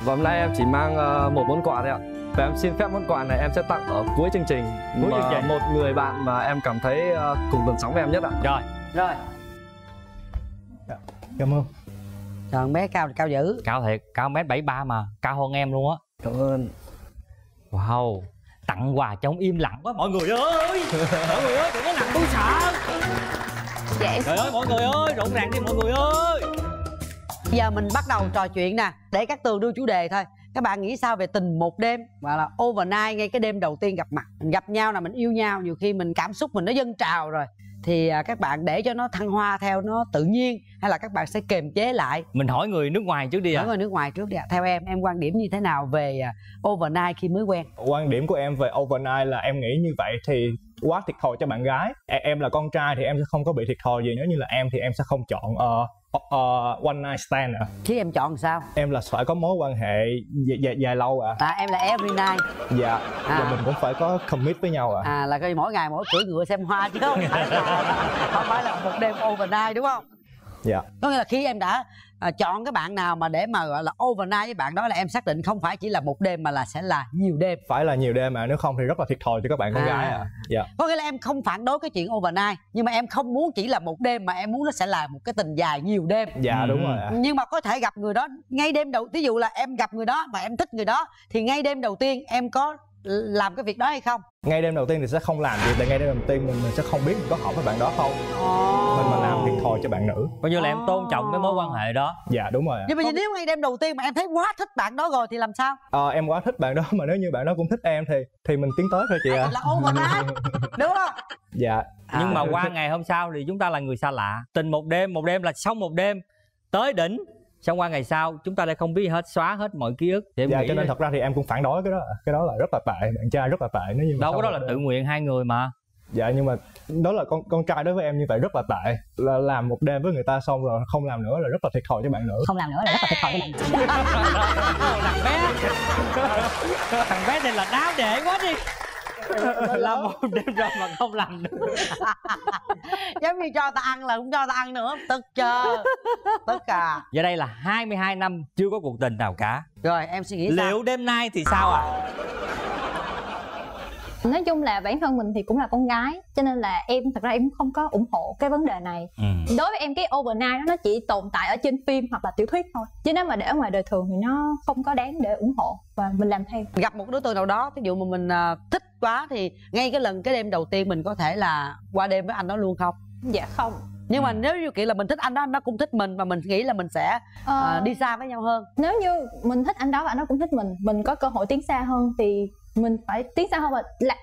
Và hôm nay em chỉ mang ờ, một món quà thôi ạ. Và em xin phép món quà này em sẽ tặng ở cuối chương trình Cuối mà chương trình. Một người bạn mà em cảm thấy ờ, cùng tần sóng với em nhất ạ. Rồi. Rồi. Cảm ơn. Trời bé cao cao dữ. Cao thiệt, cao mét 73 mà Cao hơn em luôn á. Cảm ơn. Wow Tặng quà trong im lặng quá mọi người ơi. Mọi người ơi đừng có làm tôi sợ dạ. Trời ơi mọi người ơi rộn ràng đi mọi người ơi Bây giờ mình bắt đầu trò chuyện nè Để các tường đưa chủ đề thôi. Các bạn nghĩ sao về tình một đêm? Và là overnight ngay cái đêm đầu tiên gặp mặt. Mình gặp nhau là mình yêu nhau Nhiều khi mình cảm xúc mình nó dâng trào rồi. Thì à, các bạn để cho nó thăng hoa theo nó tự nhiên Hay là các bạn sẽ kềm chế lại? Mình hỏi người nước ngoài trước đi à Hỏi người nước ngoài trước đi ạ. Theo em, em quan điểm như thế nào về à, overnight khi mới quen? Quan điểm của em về overnight là em nghĩ như vậy thì quá thiệt thòi cho bạn gái. E- Em là con trai thì em sẽ không có bị thiệt thòi gì. Nếu như là em thì em sẽ không chọn ờ, ờ, one night stand ạ. Chứ em chọn sao? Em là phải có mối quan hệ dài, dài, dài lâu ạ. À em là every night Dạ. À. Và mình cũng phải có commit với nhau ạ. À là coi mỗi ngày mỗi cưỡi ngựa xem hoa chứ không phải là, không phải là một đêm overnight đúng không? Dạ. có nghĩa là khi em đã à, chọn cái bạn nào mà để mà gọi là overnight với bạn đó là em xác định không phải chỉ là một đêm mà là sẽ là nhiều đêm Phải là nhiều đêm mà nếu không thì rất là thiệt thòi cho các bạn con À. gái ạ. Dạ. có nghĩa là em không phản đối cái chuyện overnight nhưng mà em không muốn chỉ là một đêm mà em muốn nó sẽ là một cái tình dài nhiều đêm Dạ đúng rồi ạ. nhưng mà có thể gặp người đó ngay đêm đầu ví dụ là em gặp người đó và em thích người đó thì ngay đêm đầu tiên em có làm cái việc đó hay không Ngay đêm đầu tiên thì sẽ không làm gì tại ngay đêm đầu tiên mình, mình sẽ không biết mình có hợp với bạn đó không. Mình mà làm thiệt thòi cho bạn nữ. Coi như là em tôn trọng cái mối quan hệ đó Dạ đúng rồi ạ. nhưng mà nếu ngay đêm đầu tiên mà em thấy quá thích bạn đó rồi thì làm sao Ờ, em quá thích bạn đó mà nếu như bạn đó cũng thích em thì thì mình tiến tới thôi chị ạ. là overnight đúng không Dạ. Nhưng mà qua ngày hôm sau thì chúng ta là người xa lạ Tình một đêm, một đêm là xong một đêm Tới đỉnh Xong qua ngày sau chúng ta lại không biết hết Xóa hết mọi ký ức Thì em Dạ nghĩ. cho nên thật ra thì em cũng phản đối cái đó. Cái đó là rất là tệ, bạn trai rất là tệ. Nếu như mà Đâu có đó là đêm- tự nguyện hai người mà. Dạ nhưng mà đó là con con trai đối với em như vậy rất là tệ. Là làm một đêm với người ta xong rồi không làm nữa là rất là thiệt thòi cho bạn nữ. Không làm nữa là rất là thiệt thòi cho bạn Thằng bé. Thằng bé này là đáo để quá đi Làm một đêm rồi mà không làm nữa giống như cho ta ăn là cũng cho ta ăn nữa. Tức chưa tức à. Giờ đây là 22 năm chưa có cuộc tình nào cả. Rồi em suy nghĩ sao? Liệu đêm nay thì sao à nói chung là bản thân mình thì cũng là con gái cho nên là em thật ra em không có ủng hộ cái vấn đề này. Ừ. đối với em cái overnight đó nó chỉ tồn tại ở trên phim hoặc là tiểu thuyết thôi. Chứ nếu mà để ở ngoài đời thường thì nó không có đáng để ủng hộ và mình làm theo. Gặp một đối tượng nào đó ví dụ mà mình à, thích quá thì ngay cái lần cái đêm đầu tiên mình có thể là qua đêm với anh đó luôn không? Dạ không. Nhưng mà nếu như kiểu là mình thích anh đó anh đó cũng thích mình và mình nghĩ là mình sẽ Ờ. à, đi xa với nhau hơn. Nếu như mình thích anh đó và anh đó cũng thích mình mình có cơ hội tiến xa hơn thì mình phải tiến xa hơn và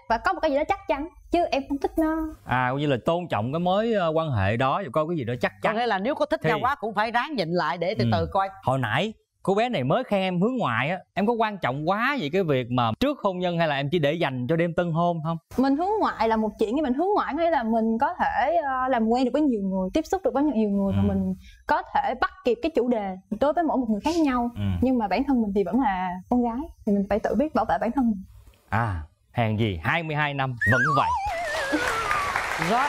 và có một cái gì đó chắc chắn chứ em không thích nó. À cũng như là tôn trọng cái mối ờ, quan hệ đó Và coi cái gì đó chắc có chắn. nghĩa là nếu có thích Thì- nhau quá cũng phải ráng nhịn lại để từ Ừ. từ coi. Hồi nãy cô bé này mới khen em hướng ngoại á em có quan trọng quá vậy cái việc mà trước hôn nhân hay là em chỉ để dành cho đêm tân hôn không? Mình hướng ngoại là một chuyện nhưng mình hướng ngoại có nghĩa là mình có thể ờ, làm quen được với nhiều người tiếp xúc được với nhiều người và Ừ. mình có thể bắt kịp cái chủ đề đối với mỗi một người khác nhau. Ừ. nhưng mà bản thân mình thì vẫn là con gái thì mình phải tự biết bảo vệ bản thân mình. À hèn gì 22 năm vẫn vậy. Rồi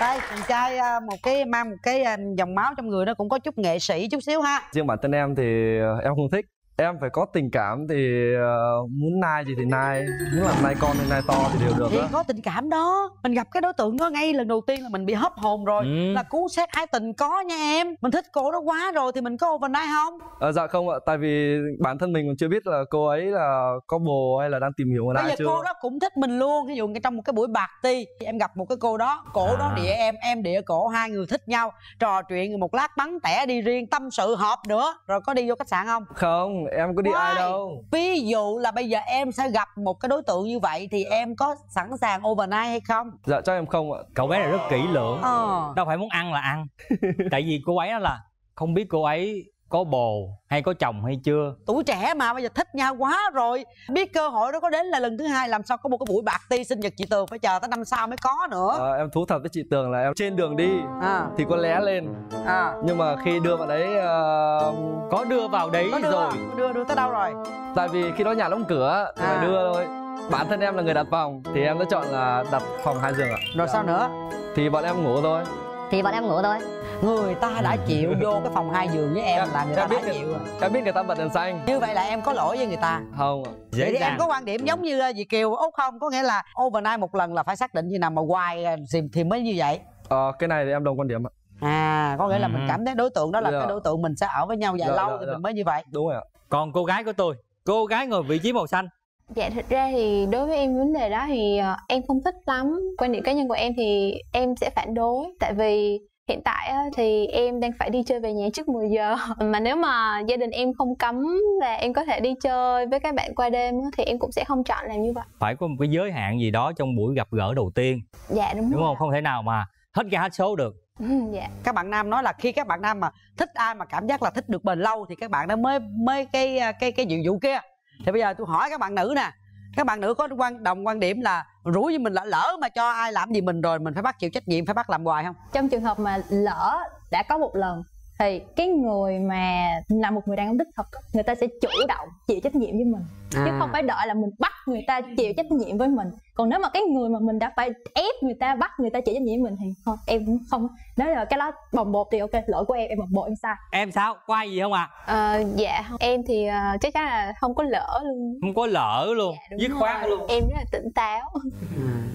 đây chàng trai à, một cái, mang một cái à, dòng máu trong người nó cũng có chút nghệ sĩ chút xíu ha. Riêng bản thân em thì à, em không thích em phải có tình cảm thì ờ, muốn nai gì thì nai muốn làm nai con hay nai to thì đều được thì á. có tình cảm đó. Mình gặp cái đối tượng đó ngay lần đầu tiên là mình bị hấp hồn rồi Ừ. là cú xét ái tình có nha em. Mình thích cô đó quá rồi thì mình có overnight không? Ờ, dạ không ạ tại vì bản thân mình còn chưa biết là cô ấy là có bồ hay là đang tìm hiểu người bây ai giờ chưa. cô đó cũng thích mình luôn ví dụ như trong một cái buổi bạc ti em gặp một cái cô đó cổ đó À. địa em em địa cổ hai người thích nhau trò chuyện một lát bắn tẻ đi riêng tâm sự hợp nữa. Rồi có đi vô khách sạn không? Không em có đi ai Why? đâu. Ví dụ là bây giờ em sẽ gặp một cái đối tượng như vậy thì em có sẵn sàng overnight hay không? Dạ chắc em không ạ. Cậu bé này rất kỹ lưỡng. Ờ. đâu phải muốn ăn là ăn. Tại vì cô ấy đó là không biết cô ấy có bồ hay có chồng hay chưa? Tuổi trẻ mà bây giờ thích nhau quá rồi. Biết cơ hội đó có đến là lần thứ hai làm sao có một cái buổi bạc ti sinh nhật chị tường phải chờ tới năm sau mới có nữa. Ờ, em thú thật với chị Tường là em trên đường đi À. thì có lé lên. À. nhưng mà khi đưa bạn ấy ờ, có đưa vào đấy có đưa, rồi. đưa đưa tới đâu rồi? Tại vì khi đó nhà đóng cửa thì À. phải đưa thôi. Bản thân em là người đặt phòng thì em đã chọn là đặt phòng hai giường ạ. Rồi sao nữa? Thì bọn em ngủ thôi. Thì bọn em ngủ thôi người ta đã chịu vô cái phòng hai giường với em là người ta đã người- chịu rồi. em biết người ta bật đèn xanh. Như vậy là em có lỗi với người ta. Không ạ. vậy thì em có quan điểm giống như chị kiều út không? Có nghĩa là overnight một lần là phải xác định như nào mà hoài uh, thì, thì mới như vậy. Ờ, cái này thì em đồng quan điểm ạ. À có nghĩa là mình Ừ. cảm thấy đối tượng đó là Dạ. cái đối tượng mình sẽ ở với nhau dài Dạ, lâu dạ, thì dạ. mình mới như vậy. Đúng rồi ạ. Còn cô gái của tôi cô gái ngồi vị trí màu xanh. Dạ thực ra thì đối với em vấn đề đó thì ờ, em không thích lắm. Quan điểm cá nhân của em thì em sẽ phản đối. Tại vì hiện tại á, thì em đang phải đi chơi về nhà trước 10 giờ. Mà nếu mà gia đình em không cấm là em có thể đi chơi với các bạn qua đêm á, Thì em cũng sẽ không chọn làm như vậy. Phải có một cái giới hạn gì đó trong buổi gặp gỡ đầu tiên. Dạ đúng, đúng rồi không? không thể nào mà hết ga hết số được. Ừ, Dạ. Các bạn nam nói là khi các bạn nam mà thích ai mà cảm giác là thích được bền lâu thì các bạn đó mới mới cái uh, cái cái nhiệm vụ kia. Thì bây giờ tôi hỏi các bạn nữ nè các bạn nữ có quan đồng quan điểm là rủi với mình là lỡ mà cho ai làm gì mình rồi mình phải bắt chịu trách nhiệm phải bắt làm hoài không? Trong trường hợp mà lỡ đã có một lần thì cái người mà là một người đàn ông đích thực người ta sẽ chủ động chịu trách nhiệm với mình. Chứ À. không phải đợi là mình bắt người ta chịu trách nhiệm với mình còn nếu mà cái người mà mình đã phải ép người ta bắt người ta chịu trách nhiệm mình thì thôi em cũng không. Nếu là cái đó bồng bột thì ok lỗi của em em bồng bột em sai. Em sao? Có ai gì không ạ Ờ, dạ không. em thì ờ, chắc chắn là không có lỡ luôn. Không có lỡ luôn. Đúng dứt khoát luôn. Em rất là tỉnh táo.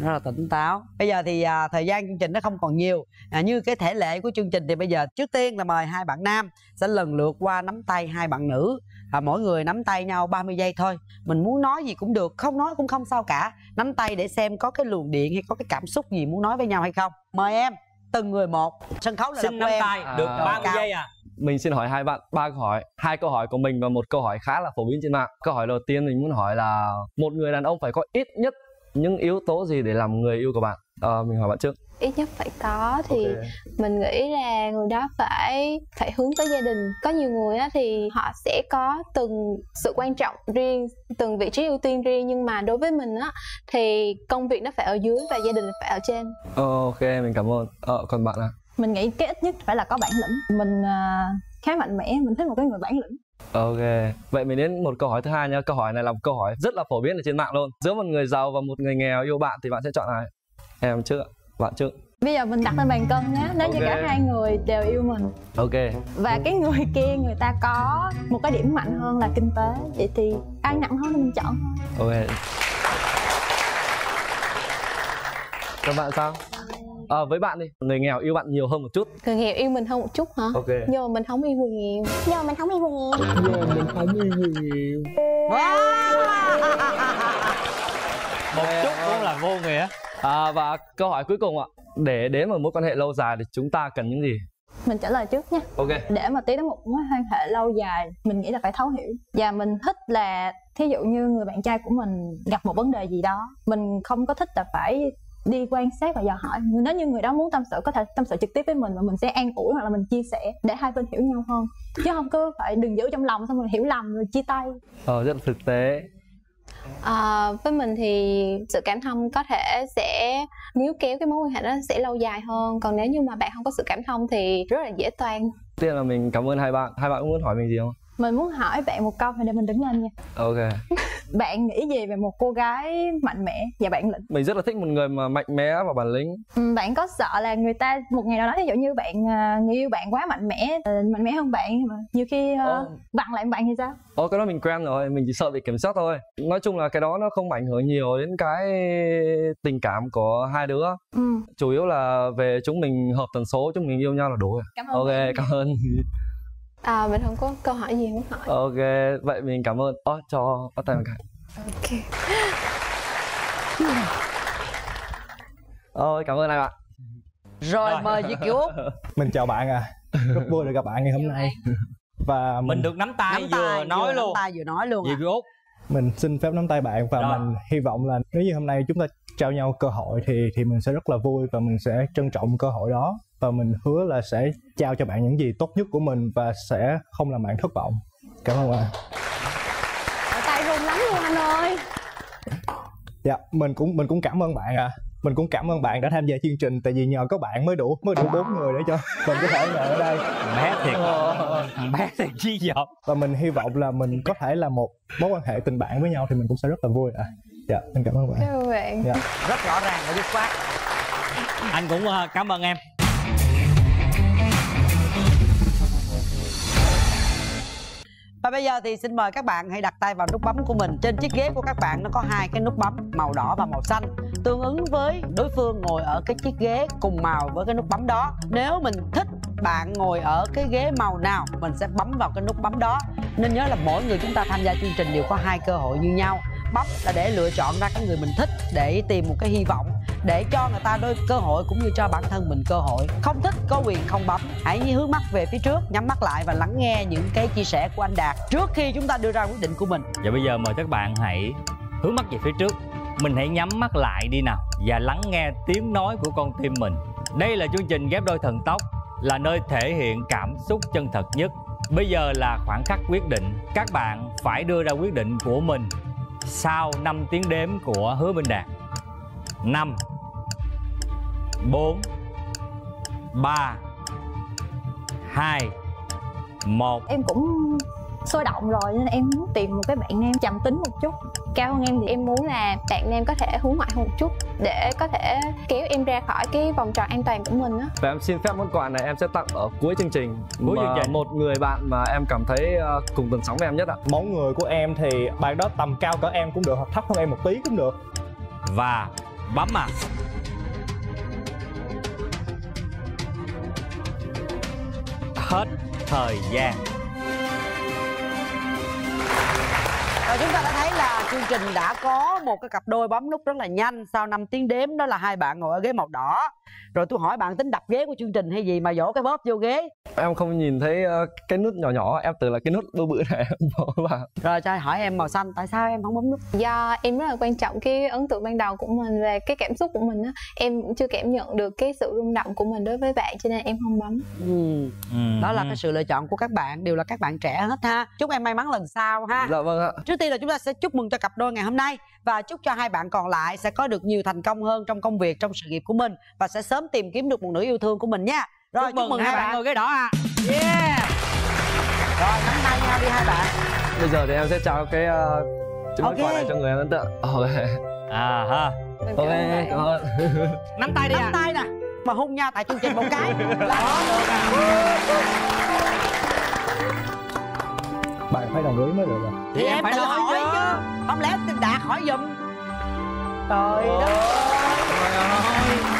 Rất là tỉnh táo. Bây giờ thì à, thời gian chương trình nó không còn nhiều. À, như cái thể lệ của chương trình thì bây giờ trước tiên là mời hai bạn nam sẽ lần lượt qua nắm tay hai bạn nữ à, mỗi người nắm tay nhau 30 giây thôi. Mình muốn nói gì cũng được không nói cũng không sao cả. Nắm tay để xem có cái luồng điện hay có cái cảm xúc gì muốn nói với nhau hay không. Mời em từng người một. Sân khấu là xin nắm em. tay được À. 30 Cao. giây à? Mình xin hỏi hai bạn ba câu hỏi. Hai câu hỏi của mình và một câu hỏi khá là phổ biến trên mạng. Câu hỏi đầu tiên mình muốn hỏi là một người đàn ông phải có ít nhất những yếu tố gì để làm người yêu của bạn? Ờ, mình hỏi bạn trước ít nhất phải có thì Ok. mình nghĩ là người đó phải phải hướng tới gia đình có nhiều người á thì họ sẽ có từng sự quan trọng riêng từng vị trí ưu tiên riêng nhưng mà đối với mình á thì công việc nó phải ở dưới và gia đình phải ở trên ok mình cảm ơn ờ, còn bạn à mình nghĩ cái ít nhất phải là có bản lĩnh mình à, khá mạnh mẽ mình thích một cái người bản lĩnh Ok, vậy mình đến một câu hỏi thứ hai nha. Câu hỏi này là một câu hỏi rất là phổ biến ở trên mạng luôn. Giữa một người giàu và một người nghèo yêu bạn thì bạn sẽ chọn ai? Em trước, ạ. Bạn trước. bây giờ mình đặt lên bàn cân nhé nếu như Ok. cả hai người đều yêu mình Ok, và cái người kia người ta có một cái điểm mạnh hơn là kinh tế vậy thì ai nặng hơn thì mình chọn ok. Còn bạn sao? Ờ, với bạn đi, người nghèo yêu bạn nhiều hơn một chút. người nghèo yêu mình hơn một chút hả Ok. nhưng mà mình không yêu người nghèo nhưng mà mình không yêu người nghèo Nhưng mình không yêu người nghèo. một chút cũng là vô nghĩa À, và câu hỏi cuối cùng ạ. Để đến một mối quan hệ lâu dài thì chúng ta cần những gì? mình trả lời trước nha Ok. để mà tiến đến một mối quan hệ lâu dài mình nghĩ là phải thấu hiểu và mình thích là thí dụ như người bạn trai của mình gặp một vấn đề gì đó mình không có thích là phải đi quan sát và dò hỏi nếu như người đó muốn tâm sự có thể tâm sự trực tiếp với mình và mình sẽ an ủi hoặc là mình chia sẻ để hai bên hiểu nhau hơn chứ không có phải đừng giữ trong lòng xong rồi hiểu lầm rồi chia tay ờ rất là thực tế À, với mình thì sự cảm thông có thể sẽ níu kéo cái mối quan hệ đó sẽ lâu dài hơn. Còn nếu như mà bạn không có sự cảm thông thì rất là dễ toan. Tiên là mình cảm ơn hai bạn. Hai bạn có muốn hỏi mình gì không? Mình muốn hỏi bạn một câu để mình đứng lên nha. Ok. Bạn nghĩ gì về một cô gái mạnh mẽ? Và bản lĩnh. Mình rất là thích một người mà mạnh mẽ và bản lĩnh. Ừ, bạn có sợ là người ta một ngày nào đó ví dụ như bạn à, người yêu bạn quá mạnh mẽ ờ, mạnh mẽ hơn bạn mà nhiều khi uh, bạn lại bạn thì sao? Ồ cái đó mình quen rồi, mình chỉ sợ bị kiểm soát thôi. Nói chung là cái đó nó không ảnh hưởng nhiều đến cái tình cảm của hai đứa. Ừ. Chủ yếu là về chúng mình hợp tần số, chúng mình yêu nhau là đủ rồi. Cảm ơn Ok, bạn. cảm ơn à mình không có câu hỏi gì muốn hỏi. Ok, vậy mình cảm ơn. Ồ, cho bắt tay một cái. Ok. Ôi, cảm ơn hai bạn Rồi, mời Duy Kiều. Úc mình chào bạn à. Rất vui được gặp bạn ngày hôm nay. và mình được nắm tay Nắm vừa tay, nói vừa luôn. nắm tay vừa nói luôn Duy à. Kiều. Úc mình xin phép nắm tay bạn và Rồi. mình hy vọng là nếu như hôm nay chúng ta trao nhau cơ hội thì thì mình sẽ rất là vui và mình sẽ trân trọng cơ hội đó. Và mình hứa là sẽ trao cho bạn những gì tốt nhất của mình và sẽ không làm bạn thất vọng. Cảm ơn bạn. Tay run lắm luôn anh ơi. Dạ mình cũng mình cũng cảm ơn bạn à mình cũng cảm ơn bạn đã tham gia chương trình tại vì nhờ có bạn mới đủ mới đủ bốn người để cho mình có thể ngồi ở đây. Bé thiệt. Bé thiệt chi giọt. Và mình hy vọng là mình có thể là một mối quan hệ tình bạn với nhau thì mình cũng sẽ rất là vui à dạ mình cảm ơn bạn. Cảm ơn bạn. Dạ. Rất rõ ràng và dứt khoát. Anh cũng ờ, cảm ơn em. Và bây giờ thì xin mời các bạn hãy đặt tay vào nút bấm của mình. Trên chiếc ghế của các bạn nó có hai cái nút bấm màu đỏ và màu xanh. Tương ứng với đối phương ngồi ở cái chiếc ghế cùng màu với cái nút bấm đó. Nếu mình thích bạn ngồi ở cái ghế màu nào Mình sẽ bấm vào cái nút bấm đó. Nên nhớ là mỗi người chúng ta tham gia chương trình đều có hai cơ hội như nhau Bấm là để lựa chọn ra cái người mình thích Để tìm một cái hy vọng, để cho người ta đôi cơ hội cũng như cho bản thân mình cơ hội. Không thích, có quyền không bấm. Hãy hướng mắt về phía trước, nhắm mắt lại và lắng nghe những cái chia sẻ của anh đạt trước khi chúng ta đưa ra quyết định của mình. Và bây giờ mời các bạn hãy hướng mắt về phía trước. Mình hãy nhắm mắt lại đi nào Và lắng nghe tiếng nói của con tim mình. Đây là chương trình ghép đôi thần tốc, Là nơi thể hiện cảm xúc chân thật nhất. Bây giờ là khoảng khắc quyết định. Các bạn phải đưa ra quyết định của mình. Sau 5 tiếng đếm của Hứa Minh Đạt. 5 4 3 2 1 em cũng sôi động rồi nên em muốn tìm một cái bạn nam trầm tính một chút. Cao hơn em thì em muốn là bạn nam có thể hướng ngoại hơn một chút để có thể kéo em ra khỏi cái vòng tròn an toàn của mình á. Và em xin phép món quà này em sẽ tặng ở cuối chương trình. Cuối chương trình. Một người bạn mà em cảm thấy ờ, cùng tần sóng với em nhất ạ. Mẫu người của em thì bạn đó tầm cao cỡ em cũng được hoặc thấp hơn em một tí cũng được. Và bấm à Hết thời gian Và chúng ta đã thấy là chương trình đã có một cái cặp đôi bấm nút rất là nhanh. Sau 5 tiếng đếm đó là hai bạn ngồi ở ghế màu đỏ. Rồi tôi hỏi bạn tính đập ghế của chương trình hay gì mà dỗ cái bóp vô ghế? Em không nhìn thấy ờ, cái nút nhỏ nhỏ Em tưởng là cái nút bự bự này em bỏ vào. Rồi cho hỏi em màu xanh tại sao em không bấm nút? Do em rất là quan trọng cái ấn tượng ban đầu của mình và cái cảm xúc của mình á. Em cũng chưa cảm nhận được cái sự rung động của mình đối với bạn cho nên em không bấm. Ừ. Ừ. Đó là cái sự lựa chọn của các bạn Đều là các bạn trẻ hết ha. Chúc em may mắn lần sau ha. Dạ vâng ạ. Trước tiên là chúng ta sẽ chúc mừng cho cặp đôi ngày hôm nay Và chúc cho hai bạn còn lại sẽ có được nhiều thành công hơn trong công việc, trong sự nghiệp của mình Và sẽ sớm tìm kiếm được một nửa yêu thương của mình nha. Rồi chúc, mừng, hai bạn. ngồi ghế đỏ à Yeah. Rồi nắm tay nhau đi hai bạn. Bây giờ thì em sẽ trao cái uh, cái món Ok. quà này cho người em ấn tượng. Ok. À ha. Ok, cảm ơn Nắm tay đi Nắm à tay nè Mà hung nha tại chương trình một cái. Đó. Được à bạn phải đồng ý mới được à? Thì em, phải tự nói hỏi chứ. chứ. Không lẽ đạt hỏi giùm? Trời đất ơi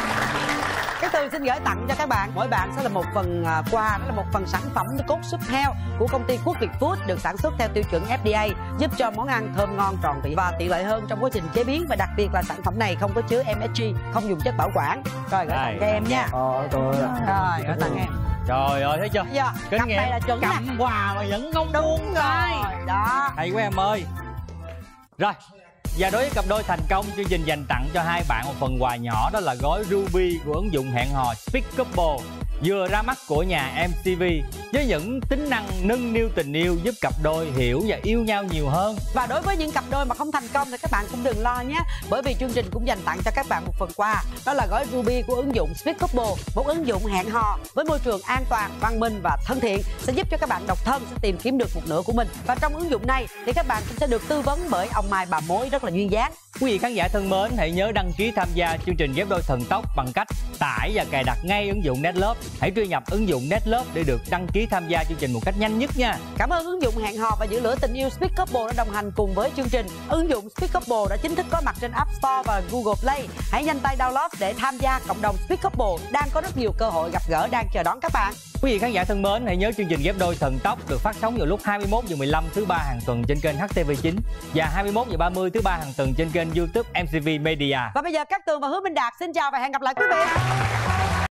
cái từ xin gửi tặng cho các bạn. Mỗi bạn sẽ là một phần à, quà đó là một phần sản phẩm cốt súp heo của công ty quốc việt food được sản xuất theo tiêu chuẩn fda giúp cho món ăn thơm ngon tròn vị và tiện lợi hơn trong quá trình chế biến. Và đặc biệt là sản phẩm này không có chứa msg không dùng chất bảo quản. Rồi gửi tặng cho em nha. Ờ, rồi gửi tặng em. Trời ơi thấy chưa? Dạ, Kinh cặp nghiệm. này là chuẩn nè. Cầm quà mà vẫn không đúng buông. tay rồi. Đó. Hay quá em ơi. Rồi và đối với cặp đôi thành công, chương trình dành tặng cho hai bạn một phần quà nhỏ đó là gói Ruby của ứng dụng hẹn hò Speak Couple vừa ra mắt của nhà MTV với những tính năng nâng niu tình yêu giúp cặp đôi hiểu và yêu nhau nhiều hơn. Và đối với những cặp đôi mà không thành công thì các bạn cũng đừng lo nhé Bởi vì chương trình cũng dành tặng cho các bạn một phần quà Đó là gói Ruby của ứng dụng Speak Couple Một ứng dụng hẹn hò với môi trường an toàn, văn minh và thân thiện Sẽ giúp cho các bạn độc thân sẽ tìm kiếm được một nửa của mình Và trong ứng dụng này thì các bạn cũng sẽ được tư vấn bởi ông Mai bà mối rất là duyên dáng Quý vị khán giả thân mến, hãy nhớ đăng ký tham gia chương trình ghép đôi thần tốc bằng cách tải và cài đặt ngay ứng dụng Netlove. Hãy truy nhập ứng dụng Netlove để được đăng ký tham gia chương trình một cách nhanh nhất nha. Cảm ơn ứng dụng hẹn hò và giữ lửa tình yêu Speak Couple đã đồng hành cùng với chương trình. Ứng dụng Speak Couple đã chính thức có mặt trên App Store và Google Play. Hãy nhanh tay download để tham gia cộng đồng Speak Couple đang có rất nhiều cơ hội gặp gỡ đang chờ đón các bạn. Quý vị khán giả thân mến, hãy nhớ chương trình ghép đôi thần tốc được phát sóng vào lúc 21 giờ 15 thứ ba hàng tuần trên kênh HTV9 và 21 giờ 30 thứ ba hàng tuần trên kênh YouTube MTV Media. Và bây giờ các tường và Hứa Minh Đạt xin chào và hẹn gặp lại quý vị.